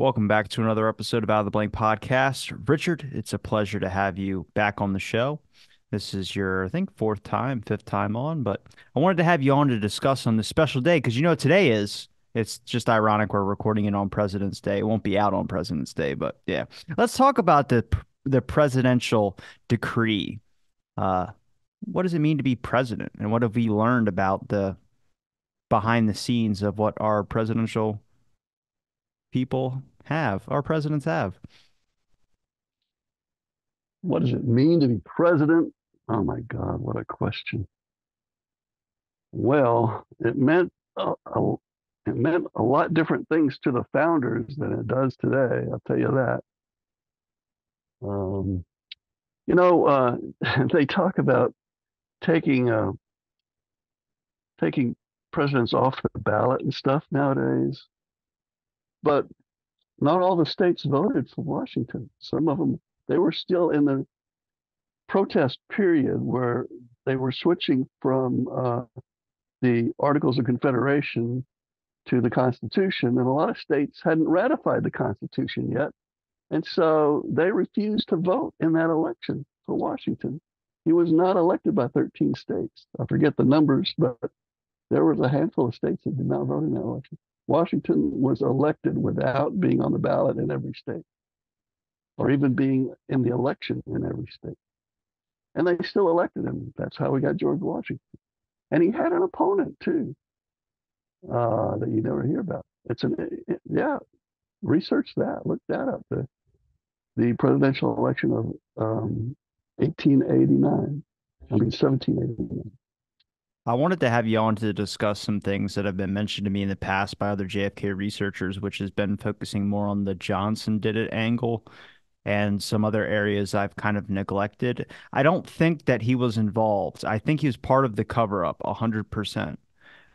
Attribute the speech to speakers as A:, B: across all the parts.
A: Welcome back to another episode of Out of the Blank podcast. Richard, it's a pleasure to have you back on the show. This is your, I think, fourth time, fifth time on, but I wanted to have you on to discuss on this special day because you know today is. It's just ironic we're recording it on President's Day. It won't be out on President's Day, but yeah. Let's talk about the the presidential decree. Uh, what does it mean to be president, and what have we learned about the behind the scenes of what our presidential people have, our presidents have?
B: What does it mean to be president? Oh my God, what a question. Well, it meant a, a, it meant a lot different things to the founders than it does today. I'll tell you that. Um, you know, uh, they talk about taking uh, taking presidents off the ballot and stuff nowadays, but not all the states voted for Washington. Some of them they were still in the protest period where they were switching from uh, the Articles of Confederation to the Constitution, and a lot of states hadn't ratified the Constitution yet. And so they refused to vote in that election for Washington. He was not elected by 13 states. I forget the numbers, but there was a handful of states that did not vote in that election. Washington was elected without being on the ballot in every state or even being in the election in every state. And they still elected him. That's how we got George Washington. And he had an opponent too uh, that you never hear about. It's an, it, yeah, research that, look that up. The, the presidential election of um, 1889, I mean 1789.
A: I wanted to have you on to discuss some things that have been mentioned to me in the past by other JFK researchers, which has been focusing more on the Johnson did it angle and some other areas I've kind of neglected. I don't think that he was involved. I think he was part of the cover up 100%.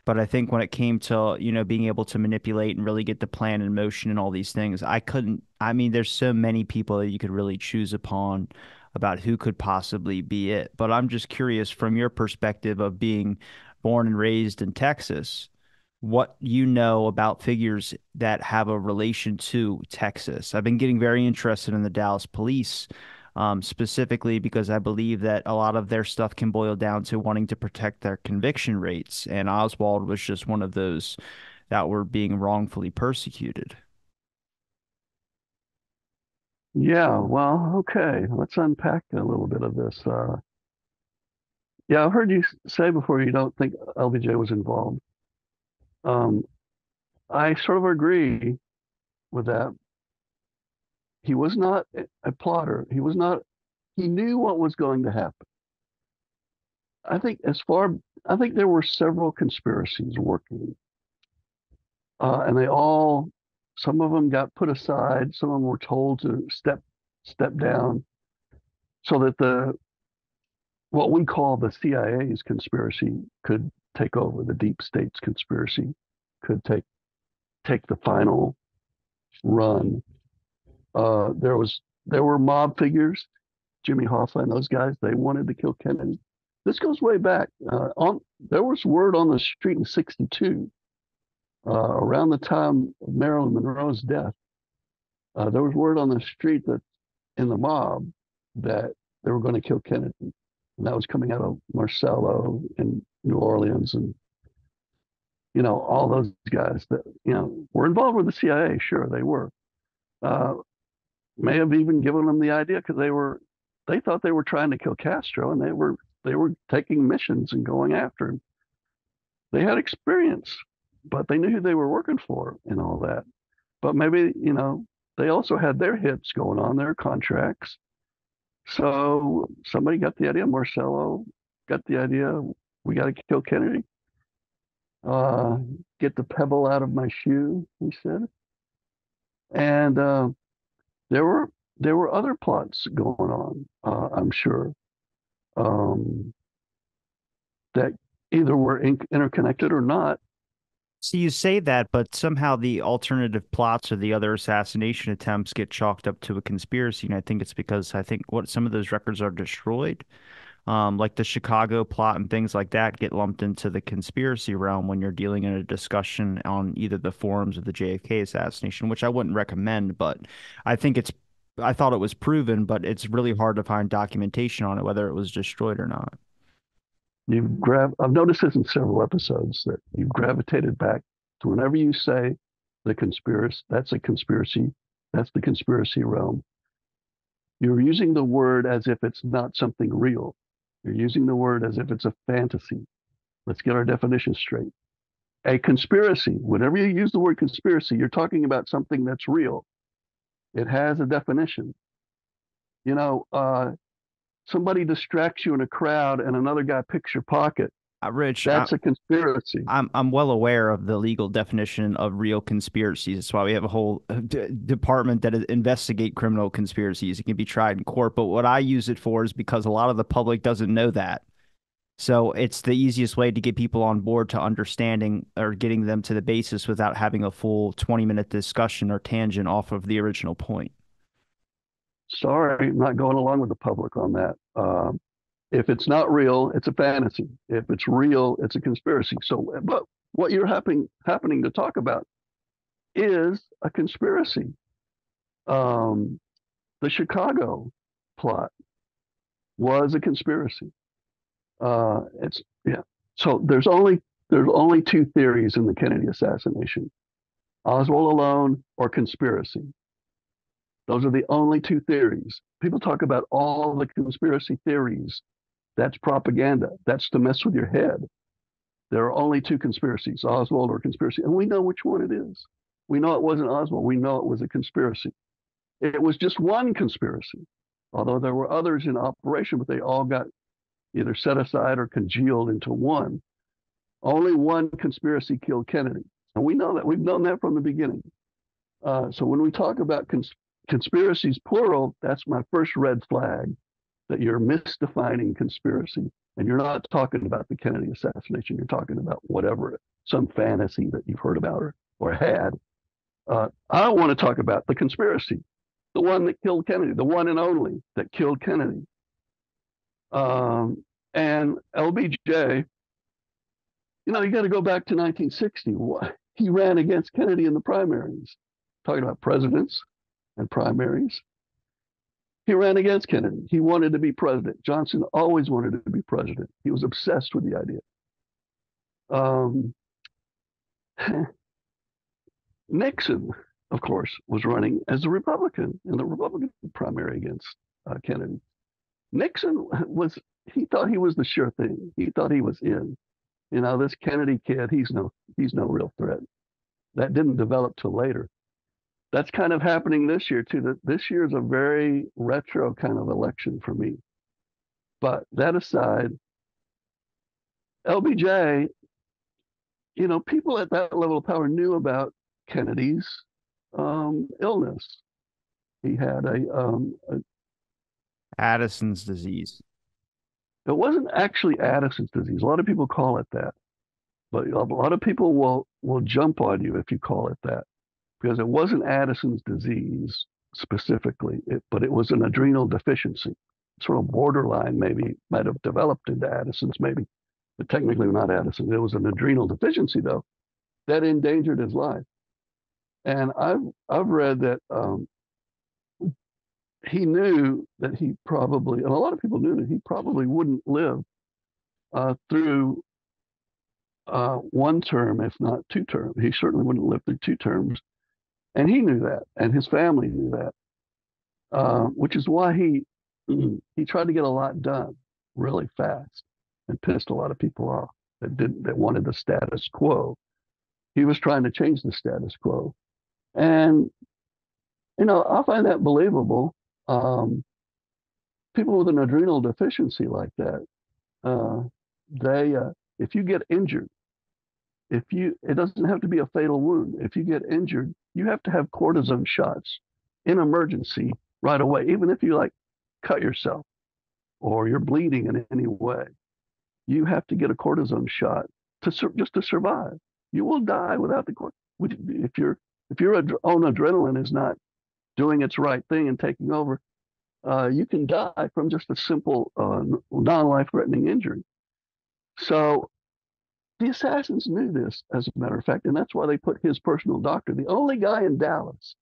A: But I think when it came to, you know, being able to manipulate and really get the plan in motion and all these things, I couldn't. I mean, there's so many people that you could really choose upon about who could possibly be it. But I'm just curious from your perspective of being born and raised in Texas, what you know about figures that have a relation to Texas. I've been getting very interested in the Dallas police. Um, specifically because I believe that a lot of their stuff can boil down to wanting to protect their conviction rates. And Oswald was just one of those that were being wrongfully persecuted.
B: Yeah, well, okay. Let's unpack a little bit of this. Uh, yeah, I've heard you say before you don't think LBJ was involved. Um, I sort of agree with that. He was not a plotter. He was not, he knew what was going to happen. I think as far, I think there were several conspiracies working. Uh, and they all some of them got put aside. Some of them were told to step step down, so that the what we call the CIA's conspiracy could take over. The deep state's conspiracy could take take the final run. Uh, there was there were mob figures, Jimmy Hoffa and those guys. They wanted to kill Kennedy. This goes way back. Uh, on there was word on the street in '62 uh, around the time of Marilyn Monroe's death, uh, there was word on the street that in the mob that they were going to kill Kennedy. And that was coming out of Marcello in New Orleans and, you know, all those guys that, you know, were involved with the CIA. Sure, they were. Uh, may have even given them the idea because they were, they thought they were trying to kill Castro and they were, they were taking missions and going after him. They had experience but they knew who they were working for and all that. But maybe, you know, they also had their hits going on, their contracts. So somebody got the idea, Marcello got the idea, we got to kill Kennedy. Uh, get the pebble out of my shoe, he said. And uh, there were there were other plots going on, uh, I'm sure, um, that either were in- interconnected or not.
A: So you say that, but somehow the alternative plots or the other assassination attempts get chalked up to a conspiracy, and I think it's because I think what some of those records are destroyed, um, like the Chicago plot and things like that get lumped into the conspiracy realm when you're dealing in a discussion on either the forums of the JFK assassination, which I wouldn't recommend, but I think it's I thought it was proven, but it's really hard to find documentation on it, whether it was destroyed or not.
B: You've I've noticed this in several episodes that you've gravitated back to whenever you say the conspiracy, that's a conspiracy, that's the conspiracy realm. You're using the word as if it's not something real. You're using the word as if it's a fantasy. Let's get our definition straight. A conspiracy, whenever you use the word conspiracy, you're talking about something that's real. It has a definition. You know, uh, somebody distracts you in a crowd and another guy picks your pocket.
A: Uh, Rich,
B: That's
A: I,
B: a conspiracy.
A: I'm I'm well aware of the legal definition of real conspiracies. That's why we have a whole uh, d- department that investigate criminal conspiracies. It can be tried in court, but what I use it for is because a lot of the public doesn't know that. So it's the easiest way to get people on board to understanding or getting them to the basis without having a full 20 minute discussion or tangent off of the original point.
B: Sorry, I'm not going along with the public on that. Um, if it's not real, it's a fantasy. If it's real, it's a conspiracy. So, but what you're happening happening to talk about is a conspiracy. Um, the Chicago plot was a conspiracy. Uh, it's yeah. So there's only there's only two theories in the Kennedy assassination: Oswald alone or conspiracy. Those are the only two theories. People talk about all the conspiracy theories. That's propaganda. That's to mess with your head. There are only two conspiracies, Oswald or conspiracy, and we know which one it is. We know it wasn't Oswald. We know it was a conspiracy. It was just one conspiracy, although there were others in operation, but they all got either set aside or congealed into one. Only one conspiracy killed Kennedy. And we know that. We've known that from the beginning. Uh, so when we talk about cons- conspiracies plural, that's my first red flag that you're misdefining conspiracy and you're not talking about the Kennedy assassination. You're talking about whatever, some fantasy that you've heard about or, or had. Uh, I want to talk about the conspiracy, the one that killed Kennedy, the one and only that killed Kennedy. Um, and LBJ, you know, you got to go back to 1960. He ran against Kennedy in the primaries, talking about presidents and primaries. He ran against Kennedy. He wanted to be president. Johnson always wanted to be president. He was obsessed with the idea. Um, Nixon, of course, was running as a Republican in the Republican primary against uh, Kennedy. Nixon was, he thought he was the sure thing. He thought he was in. You know, this Kennedy kid, he's no, he's no real threat. That didn't develop till later that's kind of happening this year too. That this year is a very retro kind of election for me. But that aside, LBJ, you know, people at that level of power knew about Kennedy's um, illness. He had a, um, a
A: Addison's disease.
B: It wasn't actually Addison's disease. A lot of people call it that, but a lot of people will will jump on you if you call it that because it wasn't Addison's disease specifically, it, but it was an adrenal deficiency. Sort of borderline, maybe might have developed into Addison's, maybe, but technically not Addison. It was an adrenal deficiency though that endangered his life. And I've I've read that um, he knew that he probably, and a lot of people knew that he probably wouldn't live uh, through uh, one term, if not two terms. He certainly wouldn't live through two terms and he knew that, and his family knew that, uh, which is why he he tried to get a lot done really fast and pissed a lot of people off that didn't that wanted the status quo. He was trying to change the status quo, and you know I find that believable. Um, people with an adrenal deficiency like that, uh, they uh, if you get injured, if you it doesn't have to be a fatal wound. If you get injured, you have to have cortisone shots in emergency right away, even if you like cut yourself or you're bleeding in any way. You have to get a cortisone shot to just to survive. You will die without the cortisone. If your if your own adrenaline is not doing its right thing and taking over, uh, you can die from just a simple uh, non-life-threatening injury. So the assassins knew this, as a matter of fact, and that's why they put his personal doctor, the only guy in Dallas,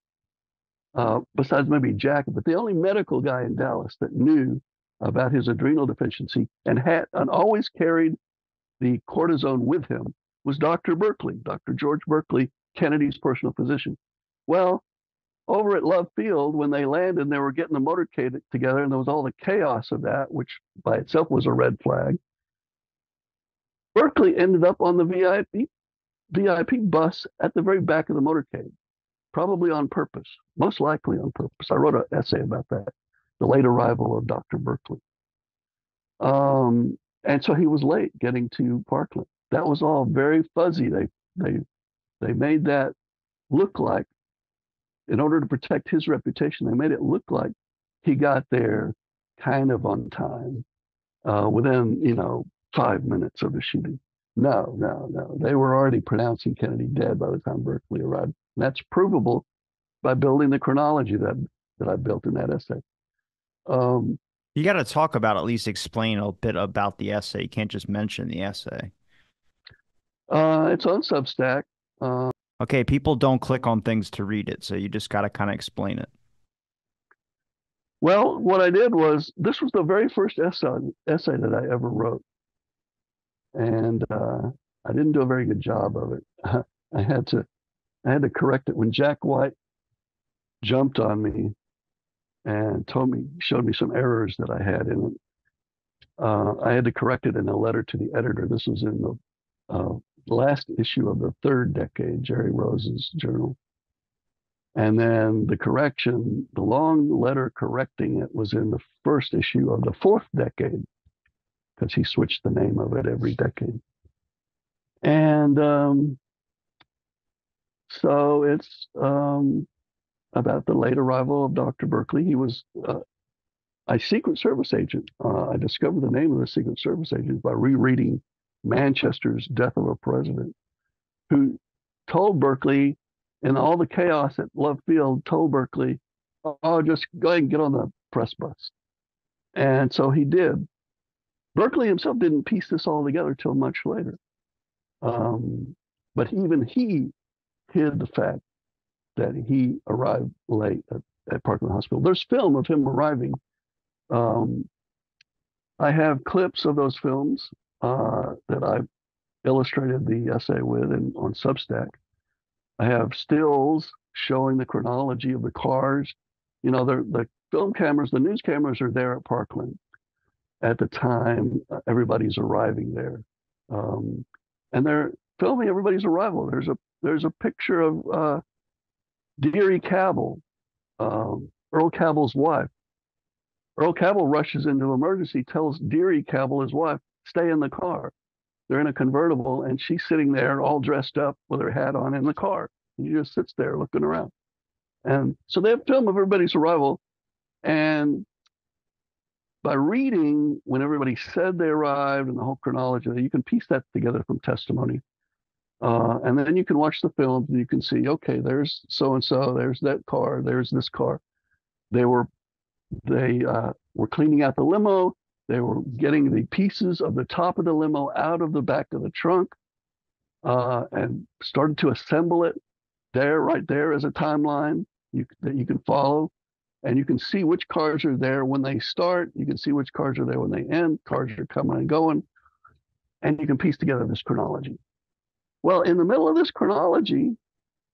B: uh, besides maybe Jack, but the only medical guy in Dallas that knew about his adrenal deficiency and had and always carried the cortisone with him was Dr. Burkley, Dr. George Burkley, Kennedy's personal physician. Well, over at Love Field, when they landed, they were getting the motorcade together, and there was all the chaos of that, which by itself was a red flag. Burkley ended up on the VIP VIP bus at the very back of the motorcade, probably on purpose, most likely on purpose. I wrote an essay about that, the late arrival of Dr. Burkley. Um, and so he was late getting to Parkland. That was all very fuzzy. They they they made that look like, in order to protect his reputation, they made it look like he got there kind of on time, uh, within you know five minutes of the shooting. No, no, no. They were already pronouncing Kennedy dead by the time Burkley arrived. And that's provable by building the chronology that that I built in that essay.
A: Um, you got to talk about at least explain a bit about the essay. You can't just mention the essay.
B: Uh, it's on Substack. Uh,
A: okay, people don't click on things to read it, so you just got to kind of explain it.
B: Well, what I did was this was the very first essay essay that I ever wrote and uh, I didn't do a very good job of it. I had to I had to correct it when Jack White jumped on me and told me showed me some errors that I had in it. Uh, I had to correct it in a letter to the editor. This was in the uh, last issue of the third decade, Jerry Rose's journal. And then the correction, the long letter correcting it was in the first issue of the fourth decade because he switched the name of it every decade. And um, so it's um, about the late arrival of Dr. Burkley. He was uh, a Secret Service agent. Uh, I discovered the name of the Secret Service agent by rereading Manchester's Death of a President, who told Burkley in all the chaos at Love Field, told Burkley, oh, just go ahead and get on the press bus. And so he did. Burkley himself didn't piece this all together till much later. Um, but even he hid the fact that he arrived late at, at Parkland Hospital. There's film of him arriving. Um, I have clips of those films uh, that I illustrated the essay with and on Substack. I have stills showing the chronology of the cars. You know, the film cameras, the news cameras are there at Parkland at the time uh, everybody's arriving there. Um, and they're filming everybody's arrival. There's a there's a picture of uh, Dearie Cabell, um, Earl Cabell's wife. Earl Cabell rushes into emergency, tells Dearie Cabell, his wife, stay in the car. They're in a convertible, and she's sitting there all dressed up with her hat on in the car. And she just sits there looking around. And so they have film of everybody's arrival. And by reading when everybody said they arrived and the whole chronology, you can piece that together from testimony. Uh, and then you can watch the film and you can see, okay, there's so and so, there's that car, there's this car. They were they uh, were cleaning out the limo. They were getting the pieces of the top of the limo out of the back of the trunk uh, and started to assemble it. There, right there, is a timeline you, that you can follow and you can see which cars are there when they start. You can see which cars are there when they end. Cars are coming and going, and you can piece together this chronology. Well, in the middle of this chronology,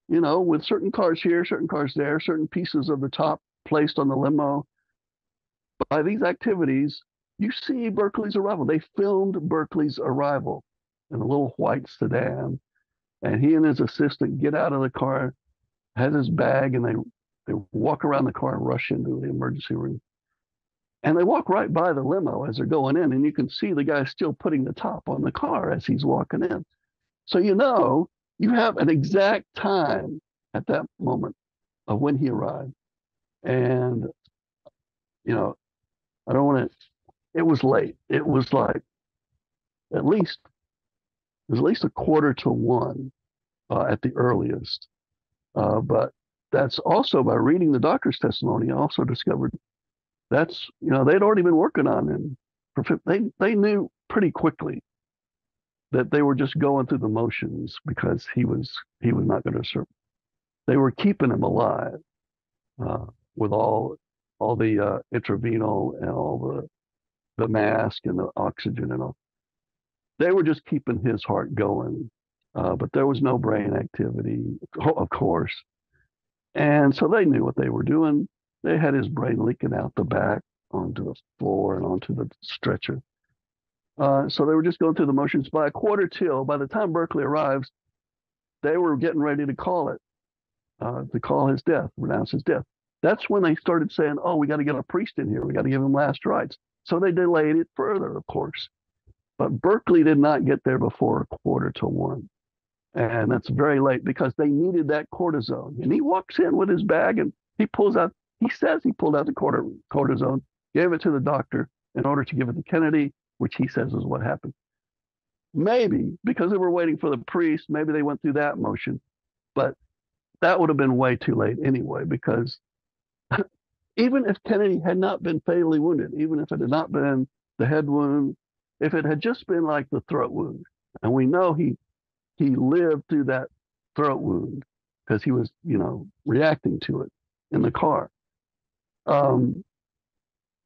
B: you know, with certain cars here, certain cars there, certain pieces of the top placed on the limo, by these activities, you see Burkley's arrival. They filmed Burkley's arrival in a little white sedan, and he and his assistant get out of the car, has his bag, and they they walk around the car and rush into the emergency room. And they walk right by the limo as they're going in, and you can see the guy still putting the top on the car as he's walking in. So you know you have an exact time at that moment of when he arrived. And, you know, I don't want to, it was late. It was like at least, it was at least a quarter to one uh, at the earliest. Uh, but that's also by reading the doctor's testimony, I also discovered That's you know they'd already been working on him. For, they they knew pretty quickly that they were just going through the motions because he was he was not going to serve. They were keeping him alive uh, with all all the uh, intravenous and all the the mask and the oxygen and all. They were just keeping his heart going, uh, but there was no brain activity, of course. And so they knew what they were doing. They had his brain leaking out the back onto the floor and onto the stretcher. Uh, so they were just going through the motions. By a quarter till, by the time Burkley arrives, they were getting ready to call it, uh, to call his death, renounce his death. That's when they started saying, "Oh, we got to get a priest in here. We got to give him last rites." So they delayed it further, of course. But Burkley did not get there before a quarter to one, and that's very late because they needed that cortisone. And he walks in with his bag and he pulls out. He says he pulled out the cortisone, gave it to the doctor in order to give it to Kennedy which he says is what happened. Maybe because they were waiting for the priest, maybe they went through that motion, but that would have been way too late anyway, because even if Kennedy had not been fatally wounded, even if it had not been the head wound, if it had just been like the throat wound, and we know he he lived through that throat wound because he was, you know, reacting to it in the car. Um,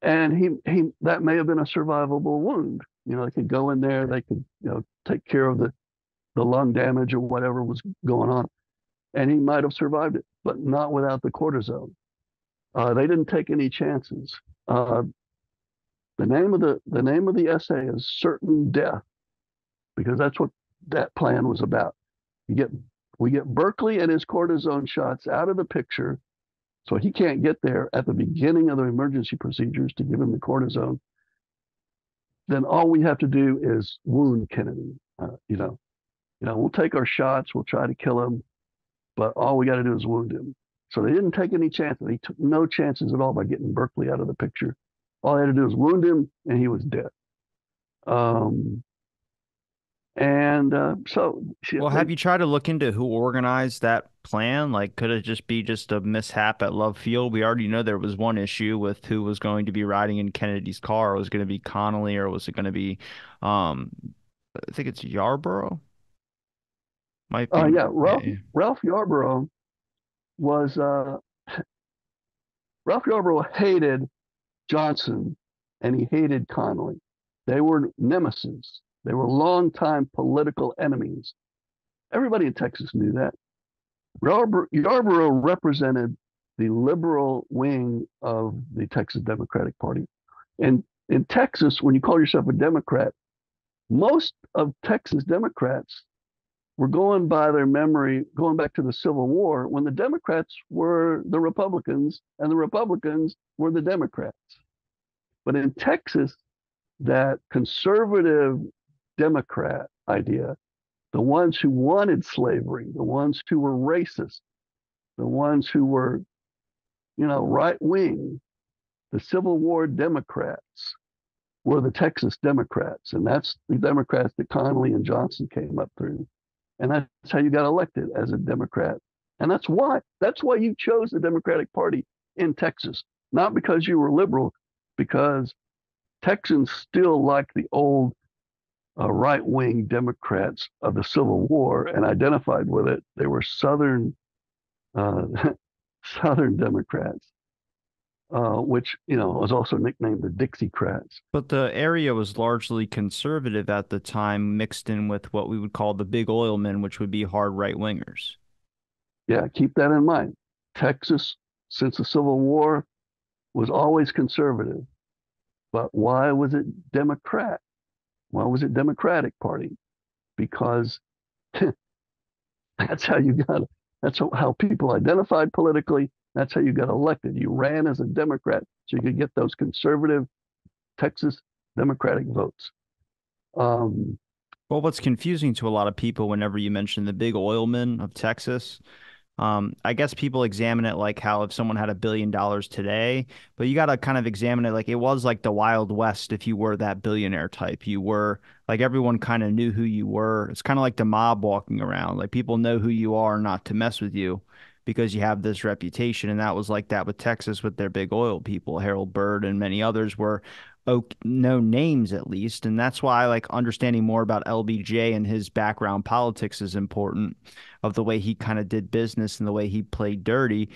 B: and he he that may have been a survivable wound. You know, they could go in there, they could you know take care of the the lung damage or whatever was going on, and he might have survived it, but not without the cortisone. Uh, they didn't take any chances. Uh, the name of the the name of the essay is certain death, because that's what that plan was about. You get we get Burkley and his cortisone shots out of the picture so he can't get there at the beginning of the emergency procedures to give him the cortisone. Then all we have to do is wound Kennedy. Uh, you know, you know, we'll take our shots, we'll try to kill him, but all we got to do is wound him. So they didn't take any chances. They took no chances at all by getting Burkley out of the picture. All they had to do was wound him, and he was dead. Um, and uh, so,
A: well, have you tried to look into who organized that plan? Like, could it just be just a mishap at Love Field? We already know there was one issue with who was going to be riding in Kennedy's car. Was it going to be Connally or was it going to be, um, I think it's Yarborough?
B: Might be. Uh, yeah, Ralph, yeah. Ralph Yarborough was, uh, Ralph Yarborough hated Johnson and he hated Connally. They were nemesis. They were longtime political enemies. Everybody in Texas knew that. Yarborough represented the liberal wing of the Texas Democratic Party. And in Texas, when you call yourself a Democrat, most of Texas Democrats were going by their memory, going back to the Civil War, when the Democrats were the Republicans and the Republicans were the Democrats. But in Texas, that conservative Democrat idea, the ones who wanted slavery, the ones who were racist, the ones who were, you know, right wing, the Civil War Democrats were the Texas Democrats. And that's the Democrats that Connally and Johnson came up through. And that's how you got elected as a Democrat. And that's why, that's why you chose the Democratic Party in Texas, not because you were liberal, because Texans still like the old uh, right wing Democrats of the Civil War and identified with it. They were Southern uh, Southern Democrats, uh, which you know was also nicknamed the Dixiecrats.
A: But the area was largely conservative at the time, mixed in with what we would call the big oil men, which would be hard right wingers.
B: Yeah, keep that in mind. Texas, since the Civil War, was always conservative. But why was it Democrat? Why was it Democratic Party? Because that's how you got, that's how people identified politically. That's how you got elected. You ran as a Democrat so you could get those conservative Texas Democratic votes. Um,
A: well, what's confusing to a lot of people whenever you mention the big oilmen of Texas um, I guess people examine it like how if someone had a billion dollars today, but you got to kind of examine it like it was like the Wild West if you were that billionaire type. You were like everyone kind of knew who you were. It's kind of like the mob walking around. Like people know who you are not to mess with you. because you have this reputation. And that was like that with Texas with their big oil people, Harold Byrd and many others were no names at least. And that's why like understanding more about LBJ and his background politics is important of the way he kind of did business and the way he played dirty.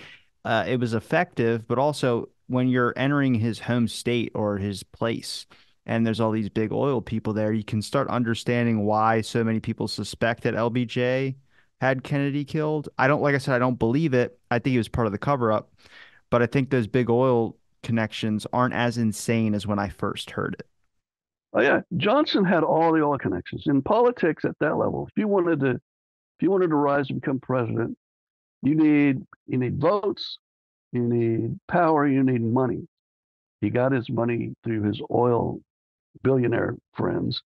A: Uh, it was effective, but also when you're entering his home state or his place and there's all these big oil people there, you can start understanding why so many people suspect that LBJ had Kennedy killed. I don't, like I said, I don't believe it. I think he was part of the cover up, but I think those big oil connections aren't as insane as when I first heard it.
B: Oh yeah, Johnson had all the oil connections in politics at that level. If you wanted to, if you wanted to rise and become president, you need you need votes, you need power, you need money. He got his money through his oil billionaire friends.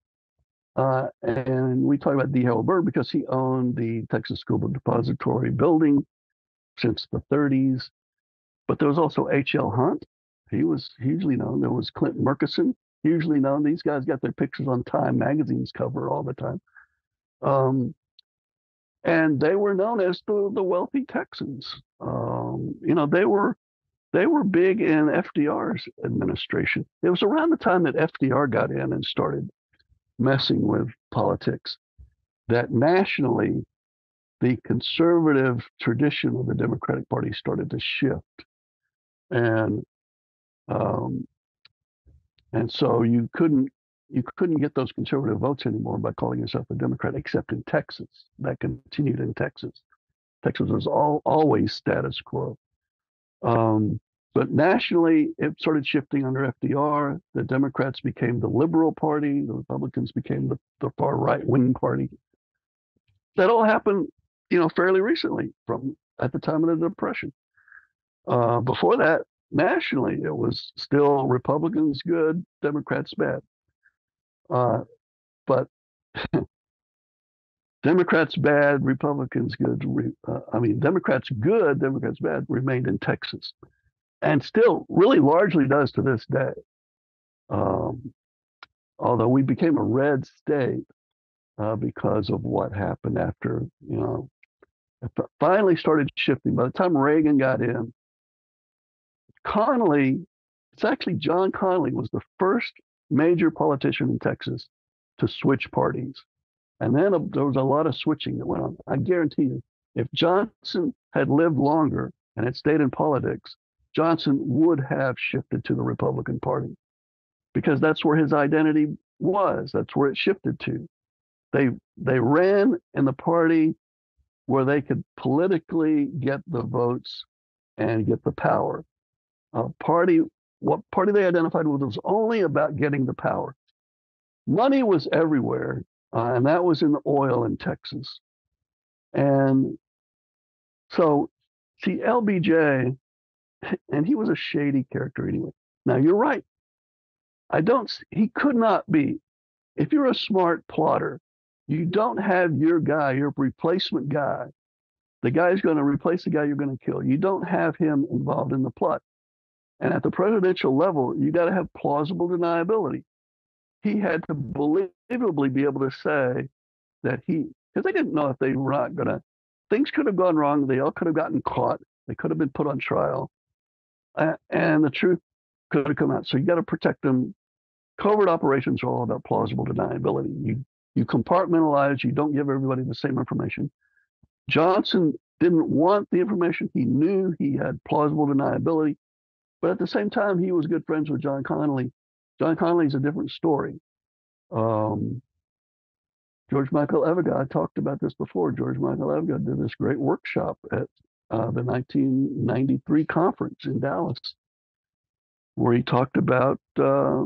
B: Uh, and we talk about D. Harold Byrd because he owned the Texas School Depository building since the 30s. But there was also H.L. Hunt. He was hugely known. There was Clint Murchison, hugely known. These guys got their pictures on Time magazine's cover all the time. Um, and they were known as the, the wealthy Texans. Um, you know, they were they were big in FDR's administration. It was around the time that FDR got in and started messing with politics that nationally the conservative tradition of the Democratic Party started to shift. And um, and so you couldn't you couldn't get those conservative votes anymore by calling yourself a Democrat, except in Texas. That continued in Texas. Texas was all, always status quo. Um, but nationally, it started shifting under FDR. The Democrats became the liberal party. The Republicans became the, the far right wing party. That all happened, you know, fairly recently, from at the time of the Depression. Uh, before that, nationally, it was still Republicans good, Democrats bad. Uh, but Democrats bad, Republicans good. Uh, I mean, Democrats good, Democrats bad remained in Texas, and still really largely does to this day. Um, although we became a red state uh, because of what happened after, you know, finally started shifting. By the time Reagan got in, Connally, it's actually John Connally was the first major politician in Texas to switch parties. And then uh, there was a lot of switching that went on. I guarantee you, if Johnson had lived longer and had stayed in politics, Johnson would have shifted to the Republican Party because that's where his identity was. That's where it shifted to. They they ran in the party where they could politically get the votes and get the power uh, party, what party they identified with was only about getting the power. Money was everywhere, uh, and that was in the oil in Texas. And so, see, LBJ, and he was a shady character anyway. Now, you're right. I don't, he could not be. If you're a smart plotter, you don't have your guy, your replacement guy, the guy who's going to replace the guy you're going to kill. You don't have him involved in the plot. And at the presidential level, you got to have plausible deniability. He had to believably be able to say that he, because they didn't know if they were not going to, things could have gone wrong. They all could have gotten caught. They could have been put on trial. Uh, and the truth could have come out. So you got to protect them. Covert operations are all about plausible deniability. You, you compartmentalize, you don't give everybody the same information. Johnson didn't want the information. He knew he had plausible deniability. But at the same time, he was good friends with John Connally. John Connally's a different story. Um, George Michael Evica talked about this before. George Michael Evica did this great workshop at uh, the 1993 conference in Dallas, where he talked about uh,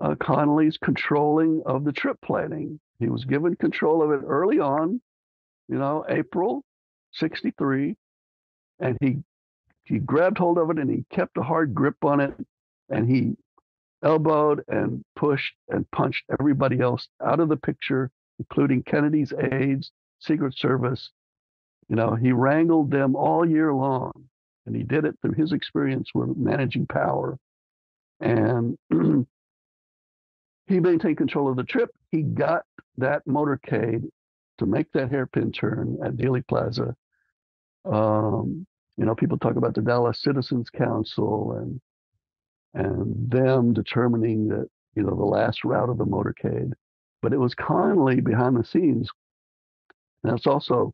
B: uh, Connally's controlling of the trip planning. He was given control of it early on, you know, April 63, and he he grabbed hold of it and he kept a hard grip on it and he elbowed and pushed and punched everybody else out of the picture, including Kennedy's aides, Secret Service. You know, he wrangled them all year long, and he did it through his experience with managing power. And he maintained control of the trip. He got that motorcade to make that hairpin turn at Dealey Plaza Um, you know, people talk about the Dallas Citizens Council and and them determining that you know the last route of the motorcade, but it was Connally behind the scenes. And it's also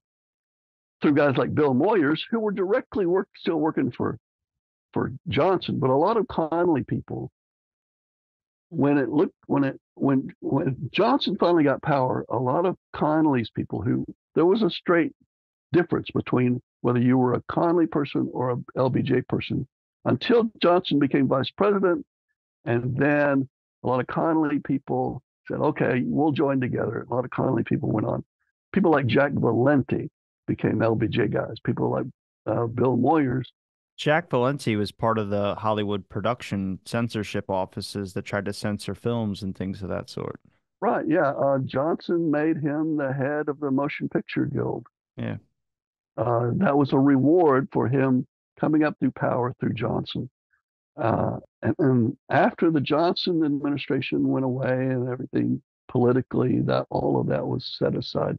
B: through guys like Bill Moyers who were directly work still working for for Johnson, but a lot of Connally people when it looked when it when when Johnson finally got power, a lot of Connally's people who there was a straight difference between whether you were a Connally person or a LBJ person until Johnson became vice president, and then a lot of Connally people said, "Okay, we'll join together." A lot of Connally people went on. People like Jack Valenti became LBJ guys. People like uh, Bill Moyers
A: Jack Valenti was part of the Hollywood production censorship offices that tried to censor films and things of that sort.
B: Right. Yeah. Uh, Johnson made him the head of the Motion Picture Guild.
A: Yeah.
B: Uh, that was a reward for him coming up through power through Johnson. Uh, and, and, after the Johnson administration went away and everything politically, that all of that was set aside.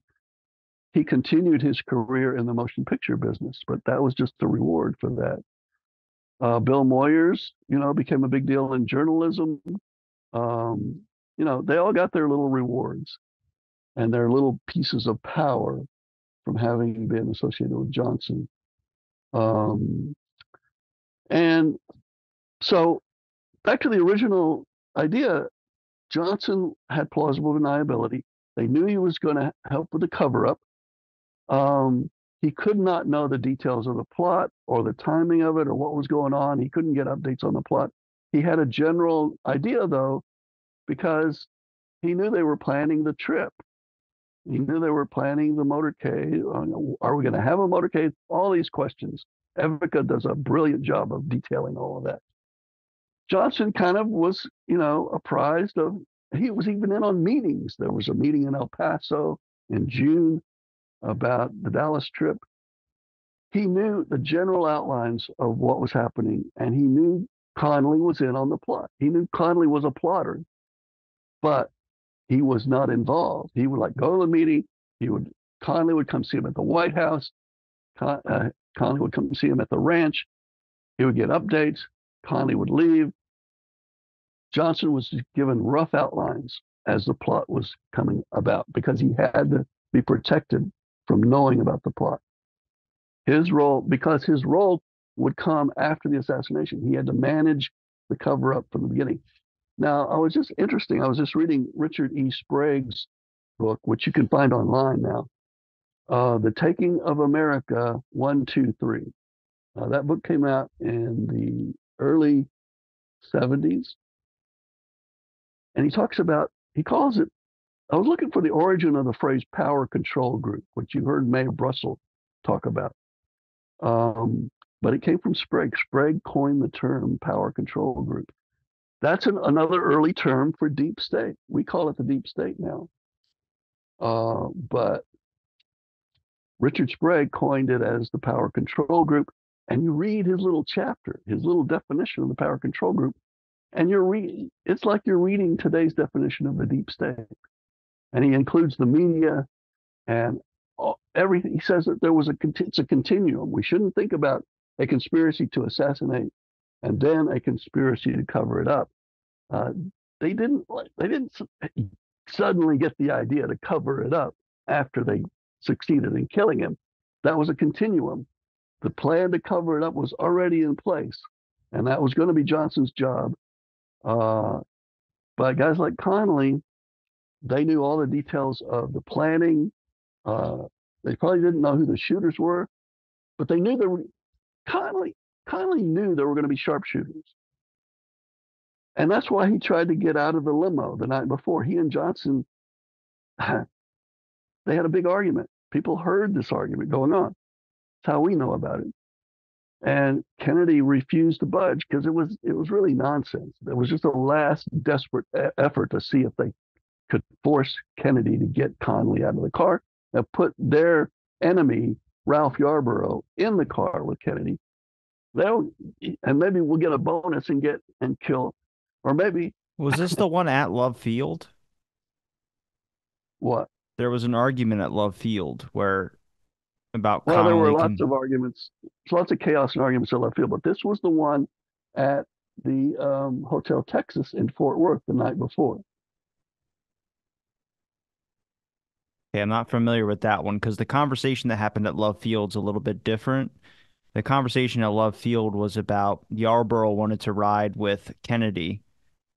B: He continued his career in the motion picture business, but that was just the reward for that. Uh, Bill Moyers, you know, became a big deal in journalism. Um, you know, they all got their little rewards and their little pieces of power from having been associated with Johnson. Um, and so back to the original idea, Johnson had plausible deniability. They knew he was going to help with the cover up. Um, he could not know the details of the plot or the timing of it or what was going on. He couldn't get updates on the plot. He had a general idea, though, because he knew they were planning the trip. He knew they were planning the motorcade. Are we going to have a motorcade? All these questions. Evica does a brilliant job of detailing all of that. Johnson kind of was, you know, apprised of, he was even in on meetings. There was a meeting in El Paso in June about the Dallas trip. He knew the general outlines of what was happening, and he knew Connally was in on the plot. He knew Connally was a plotter, but he was not involved. He would like go to the meeting. He would Connally would come see him at the White House. Con, uh, Connally would come see him at the ranch. He would get updates. Connally would leave. Johnson was given rough outlines as the plot was coming about because he had to be protected from knowing about the plot. His role, because his role would come after the assassination, he had to manage the cover up from the beginning. Now, I was just interesting. I was just reading Richard E. Sprague's book, which you can find online now, uh, The Taking of America, one, two, three. Uh, that book came out in the early 70s. And he talks about, he calls it I was looking for the origin of the phrase power control group, which you heard Mae Brussell talk about. Um, but it came from Sprague. Sprague coined the term power control group. That's an, another early term for deep state. We call it the deep state now. Uh, but Richard Sprague coined it as the power control group. And you read his little chapter, his little definition of the power control group, and you're reading, it's like you're reading today's definition of the deep state and he includes the media and everything. He says that there was a it's a continuum. We shouldn't think about a conspiracy to assassinate and then a conspiracy to cover it up. Uh, they didn't they didn't suddenly get the idea to cover it up after they succeeded in killing him. That was a continuum. The plan to cover it up was already in place, and that was going to be Johnson's job. Uh, but guys like Connally they knew all the details of the planning. Uh, they probably didn't know who the shooters were, but they knew there were. Connally knew there were going to be sharpshooters. And that's why he tried to get out of the limo the night before. He and Johnson, they had a big argument. People heard this argument going on. That's how we know about it. And Kennedy refused to budge because it was it was really nonsense. It was just a last desperate effort to see if they could force Kennedy to get Connally out of the car and put their enemy, Ralph Yarborough, in the car with Kennedy. They'll, and maybe we'll get a bonus and get and kill, or maybe.
A: Was this the one at Love Field?
B: What?
A: There was an argument at Love Field where about
B: well, there were lots
A: can-
B: of arguments, lots of chaos and arguments at Love field, but this was the one at the um, Hotel Texas in Fort Worth the night before.
A: Okay, I'm not familiar with that one because the conversation that happened at Love Field's a little bit different. The conversation at Love Field was about Yarborough wanted to ride with Kennedy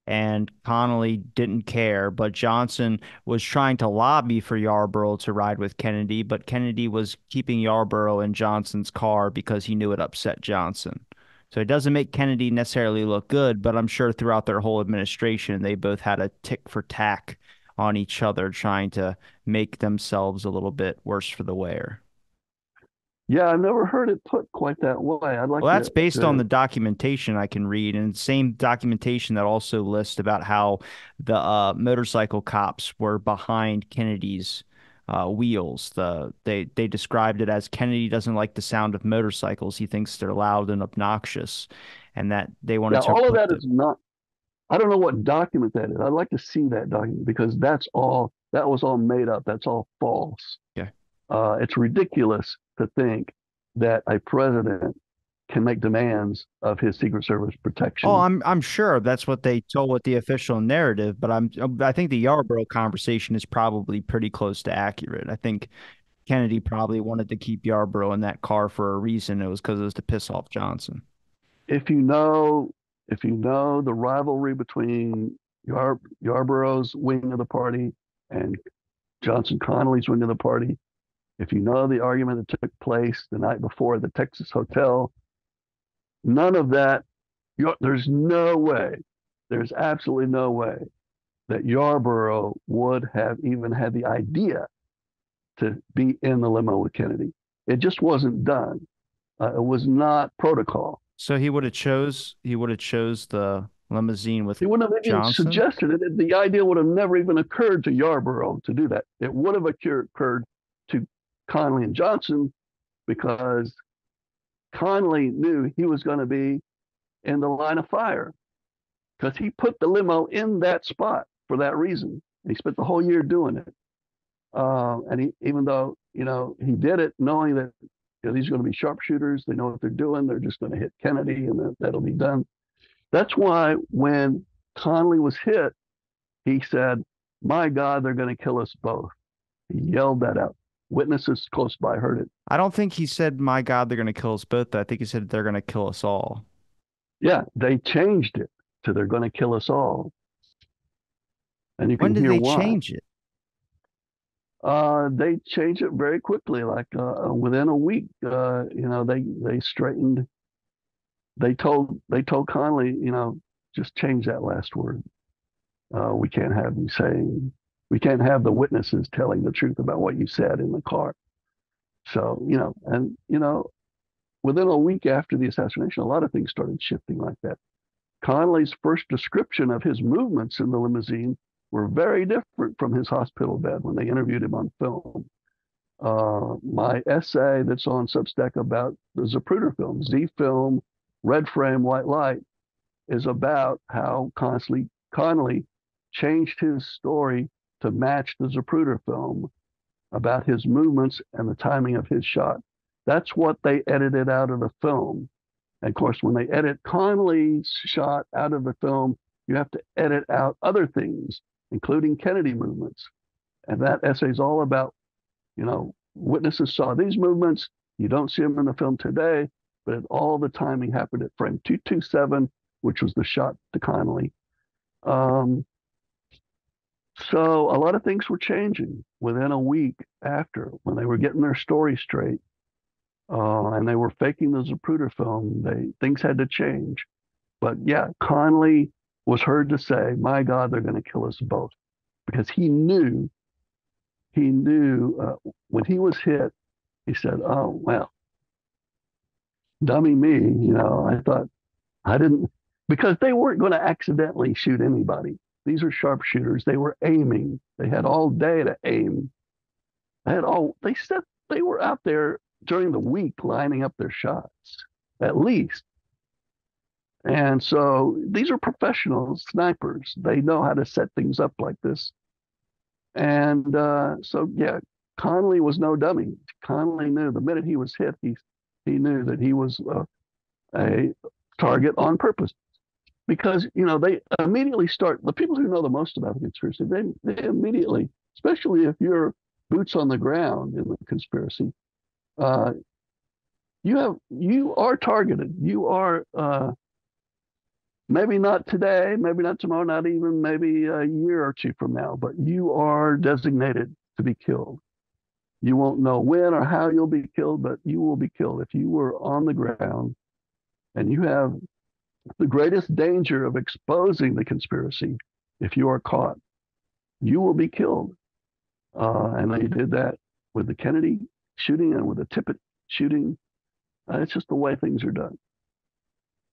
A: and Connally didn't care, but Johnson was trying to lobby for Yarborough to ride with Kennedy, but Kennedy was keeping Yarborough in Johnson's car because he knew it upset Johnson. So it doesn't make Kennedy necessarily look good, but I'm sure throughout their whole administration, they both had a tick for tack on each other, trying to make themselves a little bit worse for the wear.
B: Yeah, I've never heard it put quite that way. I'd like
A: Well, that's
B: to,
A: based
B: to-
A: on the documentation I can read, and same documentation that also lists about how the uh, motorcycle cops were behind Kennedy's uh, wheels. The they they described it as Kennedy doesn't like the sound of motorcycles. He thinks they're loud and obnoxious, and that they wanted to
B: all of that is not. I don't know what document that is. I'd like to see that document because that's all. That was all made up. That's all false.
A: Yeah.
B: Uh, it's ridiculous to think that a president can make demands of his Secret Service protection.
A: Oh, I'm I'm sure that's what they told with the official narrative, but I'm I think the Yarborough conversation is probably pretty close to accurate. I think Kennedy probably wanted to keep Yarborough in that car for a reason. It was because it was to piss off Johnson.
B: if you know, if you know the rivalry between Yar- Yarborough's wing of the party and Johnson Connally's wing of the party, if you know the argument that took place the night before at the Texas hotel, none of that, there's no way, there's absolutely no way that Yarborough would have even had the idea to be in the limo with Kennedy. It just wasn't done. Uh, it was not protocol.
A: So he would have chose he would have chose the limousine with
B: He wouldn't have even
A: Johnson?
B: suggested it. The idea would have never even occurred to Yarborough to do that. It would have occurred to Connally and Johnson because Connally knew he was going to be in the line of fire because he put the limo in that spot for that reason. He spent the whole year doing it. Uh, and he, even though, you know, he did it knowing that you know, these are going to be sharpshooters, they know what they're doing, they're just going to hit Kennedy and that, that'll be done. That's why when Connally was hit, he said, My God, they're going to kill us both. He yelled that out. Witnesses close by heard it.
A: I don't think he said, "My God, they're going to kill us both." I think he said they're going to kill us all.
B: Yeah, they changed it to they're going to kill us all. And you
A: When
B: can
A: did
B: hear
A: they
B: why.
A: change it?
B: Uh, they changed it very quickly, like uh, within a week. Uh, you know, they they straightened. They told they told Connally, you know, just change that last word. Uh, we can't have you saying we can't have the witnesses telling the truth about what you said in the car. So you know, and you know, within a week after the assassination, a lot of things started shifting like that. Connally's first description of his movements in the limousine were very different from his hospital bed when they interviewed him on film. Uh, my essay that's on Substack about the Zapruder film, Z film, red frame, white light, is about how Connally, Connally changed his story to match the Zapruder film about his movements and the timing of his shot. That's what they edited out of the film. And of course, when they edit Connally's shot out of the film, you have to edit out other things including Kennedy movements. And that essay is all about, you know, witnesses saw these movements. You don't see them in the film today, but all the timing happened at frame 227, which was the shot to Connally. Um, so a lot of things were changing within a week after when they were getting their story straight. Uh, and they were faking the Zapruder film. They things had to change. But yeah, Connally was heard to say, My God, they're going to kill us both. Because he knew, he knew uh, when he was hit, he said, Oh, well, dummy me. You know, I thought, I didn't, because they weren't going to accidentally shoot anybody. These are sharpshooters. They were aiming, they had all day to aim. They had all, they said they were out there during the week lining up their shots, at least. And so these are professional snipers. They know how to set things up like this. And uh, so, yeah, Connally was no dummy. Connally knew the minute he was hit, he he knew that he was uh, a target on purpose because you know they immediately start the people who know the most about the conspiracy they, they immediately especially if you're boots on the ground in the conspiracy uh, you have you are targeted. You are uh, maybe not today maybe not tomorrow not even maybe a year or two from now but you are designated to be killed. You won't know when or how you'll be killed but you will be killed if you were on the ground and you have the greatest danger of exposing the conspiracy if you are caught. You will be killed. Uh, and they did that with the Kennedy shooting and with the Tippit shooting. Uh, it's just the way things are done.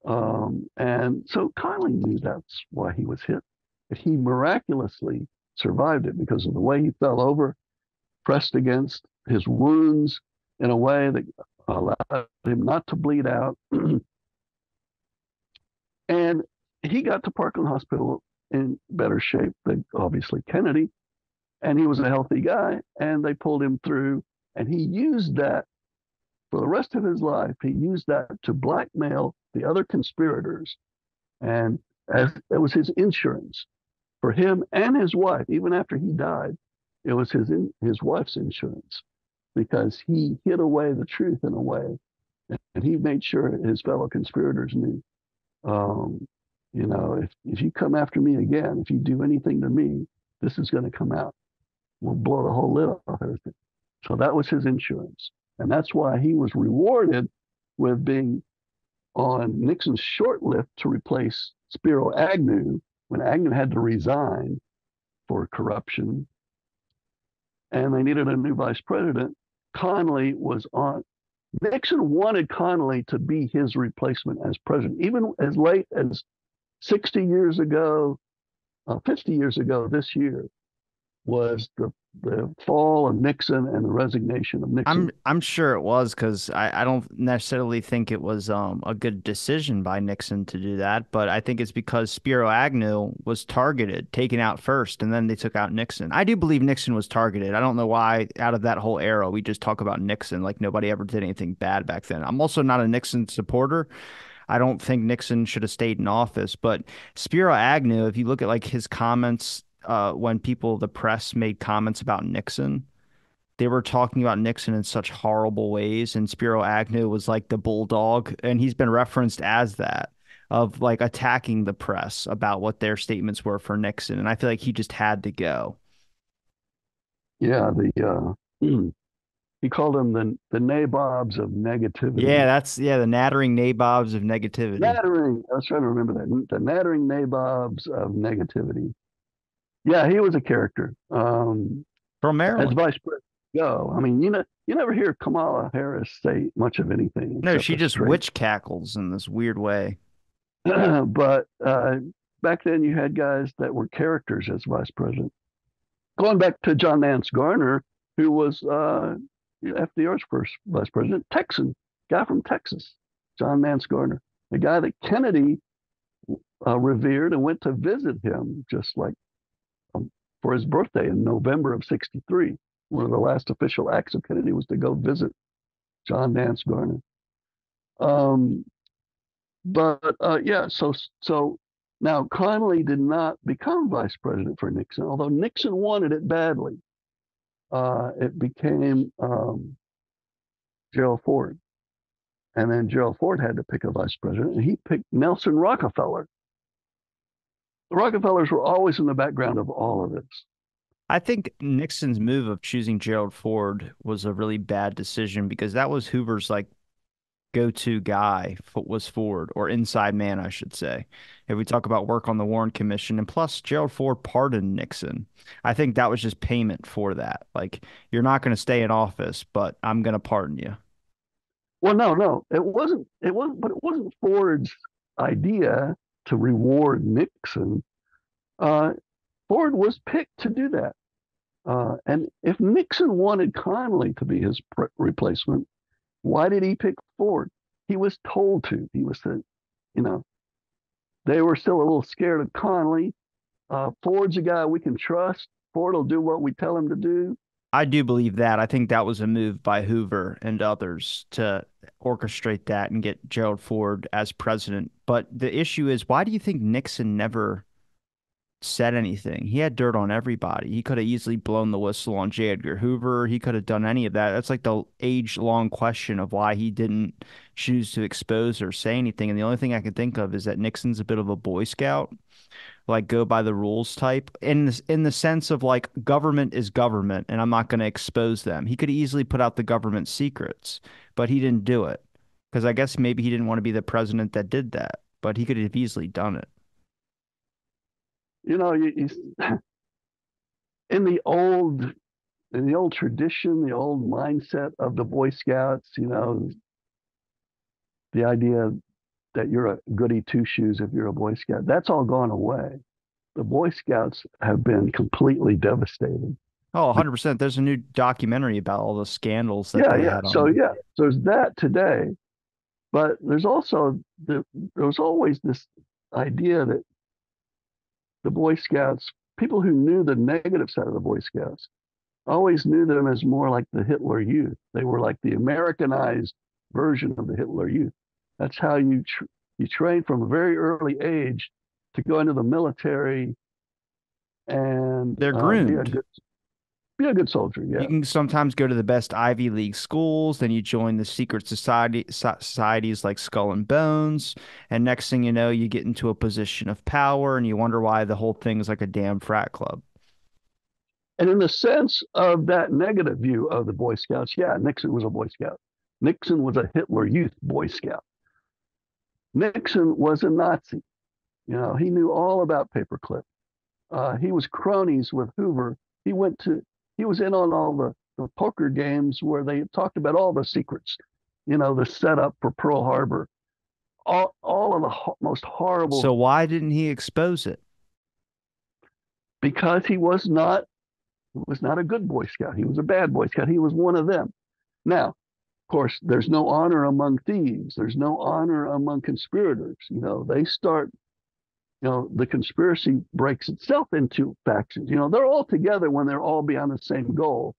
B: Um, and so Connally knew that's why he was hit. But he miraculously survived it because of the way he fell over, pressed against his wounds in a way that allowed him not to bleed out. And he got to Parkland Hospital in better shape than obviously Kennedy. And he was a healthy guy. And they pulled him through. And he used that for the rest of his life. He used that to blackmail the other conspirators. And as it was his insurance for him and his wife, even after he died, it was his his wife's insurance because he hid away the truth in a way, and he made sure his fellow conspirators knew um, you know, if, if you come after me again, if you do anything to me, this is going to come out. We'll blow the whole lid off everything. So that was his insurance. And that's why he was rewarded with being on Nixon's short list to replace Spiro Agnew when Agnew had to resign for corruption. And they needed a new vice president. Connally was on Nixon wanted Connally to be his replacement as president, even as late as 60 years ago, uh, 50 years ago this year was the the fall of Nixon and the resignation of Nixon.
A: I'm I'm sure it was because I, I don't necessarily think it was um a good decision by Nixon to do that, but I think it's because Spiro Agnew was targeted, taken out first, and then they took out Nixon. I do believe Nixon was targeted. I don't know why out of that whole era we just talk about Nixon like nobody ever did anything bad back then. I'm also not a Nixon supporter. I don't think Nixon should have stayed in office, but Spiro Agnew, if you look at like his comments uh, when people, the press, made comments about Nixon, they were talking about Nixon in such horrible ways, and Spiro Agnew was like the bulldog, and he's been referenced as that of like attacking the press about what their statements were for Nixon, and I feel like he just had to go.
B: Yeah, the uh, he called them the the nabobs of negativity.
A: Yeah, that's yeah, the nattering nabobs of negativity.
B: Nattering, I was trying to remember that. The nattering nabobs of negativity. Yeah, he was a character. Um,
A: From Maryland.
B: As vice president. Go. I mean, you know, you never hear Kamala Harris say much of anything.
A: No, she just straight. witch cackles in this weird way.
B: but uh, back then, you had guys that were characters as vice president. Going back to John Nance Garner, who was uh, FDR's first vice president, Texan guy from Texas, John Nance Garner, the guy that Kennedy uh, revered and went to visit him just like for his birthday in November of 63. One of the last official acts of Kennedy was to go visit John Nance Garner. Um, but uh, yeah, so so now Connally did not become vice president for Nixon, although Nixon wanted it badly. Uh, it became um, Gerald Ford. And then Gerald Ford had to pick a vice president, and he picked Nelson Rockefeller, the Rockefellers were always in the background of all of this.
A: I think Nixon's move of choosing Gerald Ford was a really bad decision because that was Hoover's like go-to guy was Ford or inside man, I should say. If we talk about work on the Warren Commission, and plus Gerald Ford pardoned Nixon, I think that was just payment for that. Like you're not going to stay in office, but I'm going to pardon you.
B: Well, no, no, it wasn't. It wasn't, but it wasn't Ford's idea to reward Nixon, uh, Ford was picked to do that. Uh, and if Nixon wanted Connally to be his pre- replacement, why did he pick Ford? He was told to. He was said, you know, they were still a little scared of Connally. Uh, Ford's a guy we can trust. Ford will do what we tell him to do.
A: I do believe that. I think that was a move by Hoover and others to orchestrate that and get Gerald Ford as president. But the issue is, why do you think Nixon never said anything? He had dirt on everybody. He could have easily blown the whistle on J. Edgar Hoover. He could have done any of that. That's like the age long question of why he didn't choose to expose or say anything. And the only thing I can think of is that Nixon's a bit of a Boy Scout like go by the rules type in the, in the sense of like government is government and I'm not going to expose them. He could easily put out the government secrets, but he didn't do it because I guess maybe he didn't want to be the president that did that, but he could have easily done it.
B: You know, you, you, in the old in the old tradition, the old mindset of the Boy Scouts, you know, the idea that you're a goody two shoes if you're a Boy Scout. That's all gone away. The Boy Scouts have been completely devastated.
A: Oh, 100%. There's a new documentary about all the scandals that
B: yeah, yeah. So, yeah, so there's that today. But there's also, the, there was always this idea that the Boy Scouts, people who knew the negative side of the Boy Scouts, always knew them as more like the Hitler Youth. They were like the Americanized version of the Hitler Youth. That's how you tr- you train from a very early age to go into the military and
A: they're groomed.
B: Uh, good, be a good soldier. Yeah.
A: You can sometimes go to the best Ivy League schools, then you join the secret society societies like Skull and Bones, and next thing you know, you get into a position of power, and you wonder why the whole thing is like a damn frat club.
B: And in the sense of that negative view of the Boy Scouts, yeah, Nixon was a Boy Scout. Nixon was a Hitler Youth Boy Scout. Nixon was a Nazi. You know, he knew all about paperclip. Uh, he was cronies with Hoover. He went to, he was in on all the, the poker games where they talked about all the secrets, you know, the setup for Pearl Harbor, all, all of the ho- most horrible.
A: So why didn't he expose it?
B: Because he was not, he was not a good Boy Scout. He was a bad Boy Scout. He was one of them. Now, of course, there's no honor among thieves. There's no honor among conspirators. You know, they start, you know, the conspiracy breaks itself into factions. You know, they're all together when they're all behind the same goal.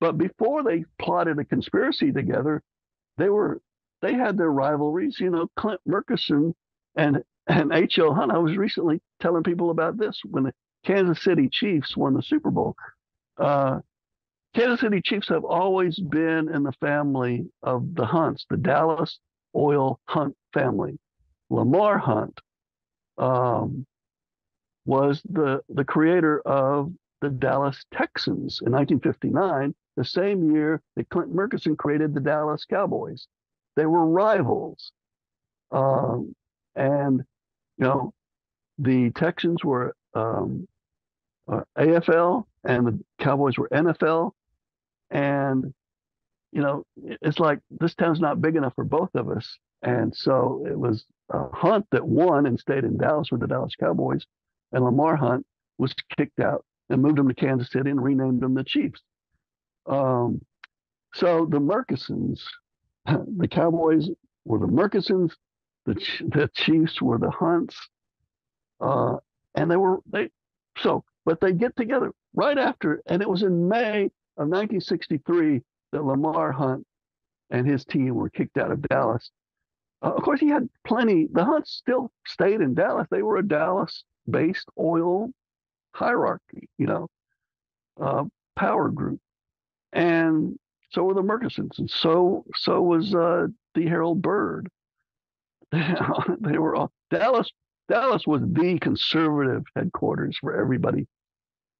B: But before they plotted a conspiracy together, they were they had their rivalries. You know, Clint Murchison and and H.L. Hunt. I was recently telling people about this when the Kansas City Chiefs won the Super Bowl. Uh, Kansas City Chiefs have always been in the family of the Hunts, the Dallas Oil Hunt family. Lamar Hunt um, was the, the creator of the Dallas Texans in 1959, the same year that Clint Murchison created the Dallas Cowboys. They were rivals. Um, and, you know, the Texans were um, uh, AFL and the Cowboys were NFL. And, you know, it's like this town's not big enough for both of us. And so it was a Hunt that won and stayed in Dallas with the Dallas Cowboys. And Lamar Hunt was kicked out and moved him to Kansas City and renamed them the Chiefs. Um, so the Murchisons, the Cowboys were the Murchisons, the, the Chiefs were the Hunts. Uh, and they were, they, so, but they get together right after, and it was in May of 1963 that Lamar Hunt and his team were kicked out of Dallas. Uh, of course, he had plenty. The Hunts still stayed in Dallas. They were a Dallas-based oil hierarchy, you know, uh, power group, and so were the Murchisons, and so so was uh, D. Harold Byrd. they were all Dallas. Dallas was the conservative headquarters for everybody.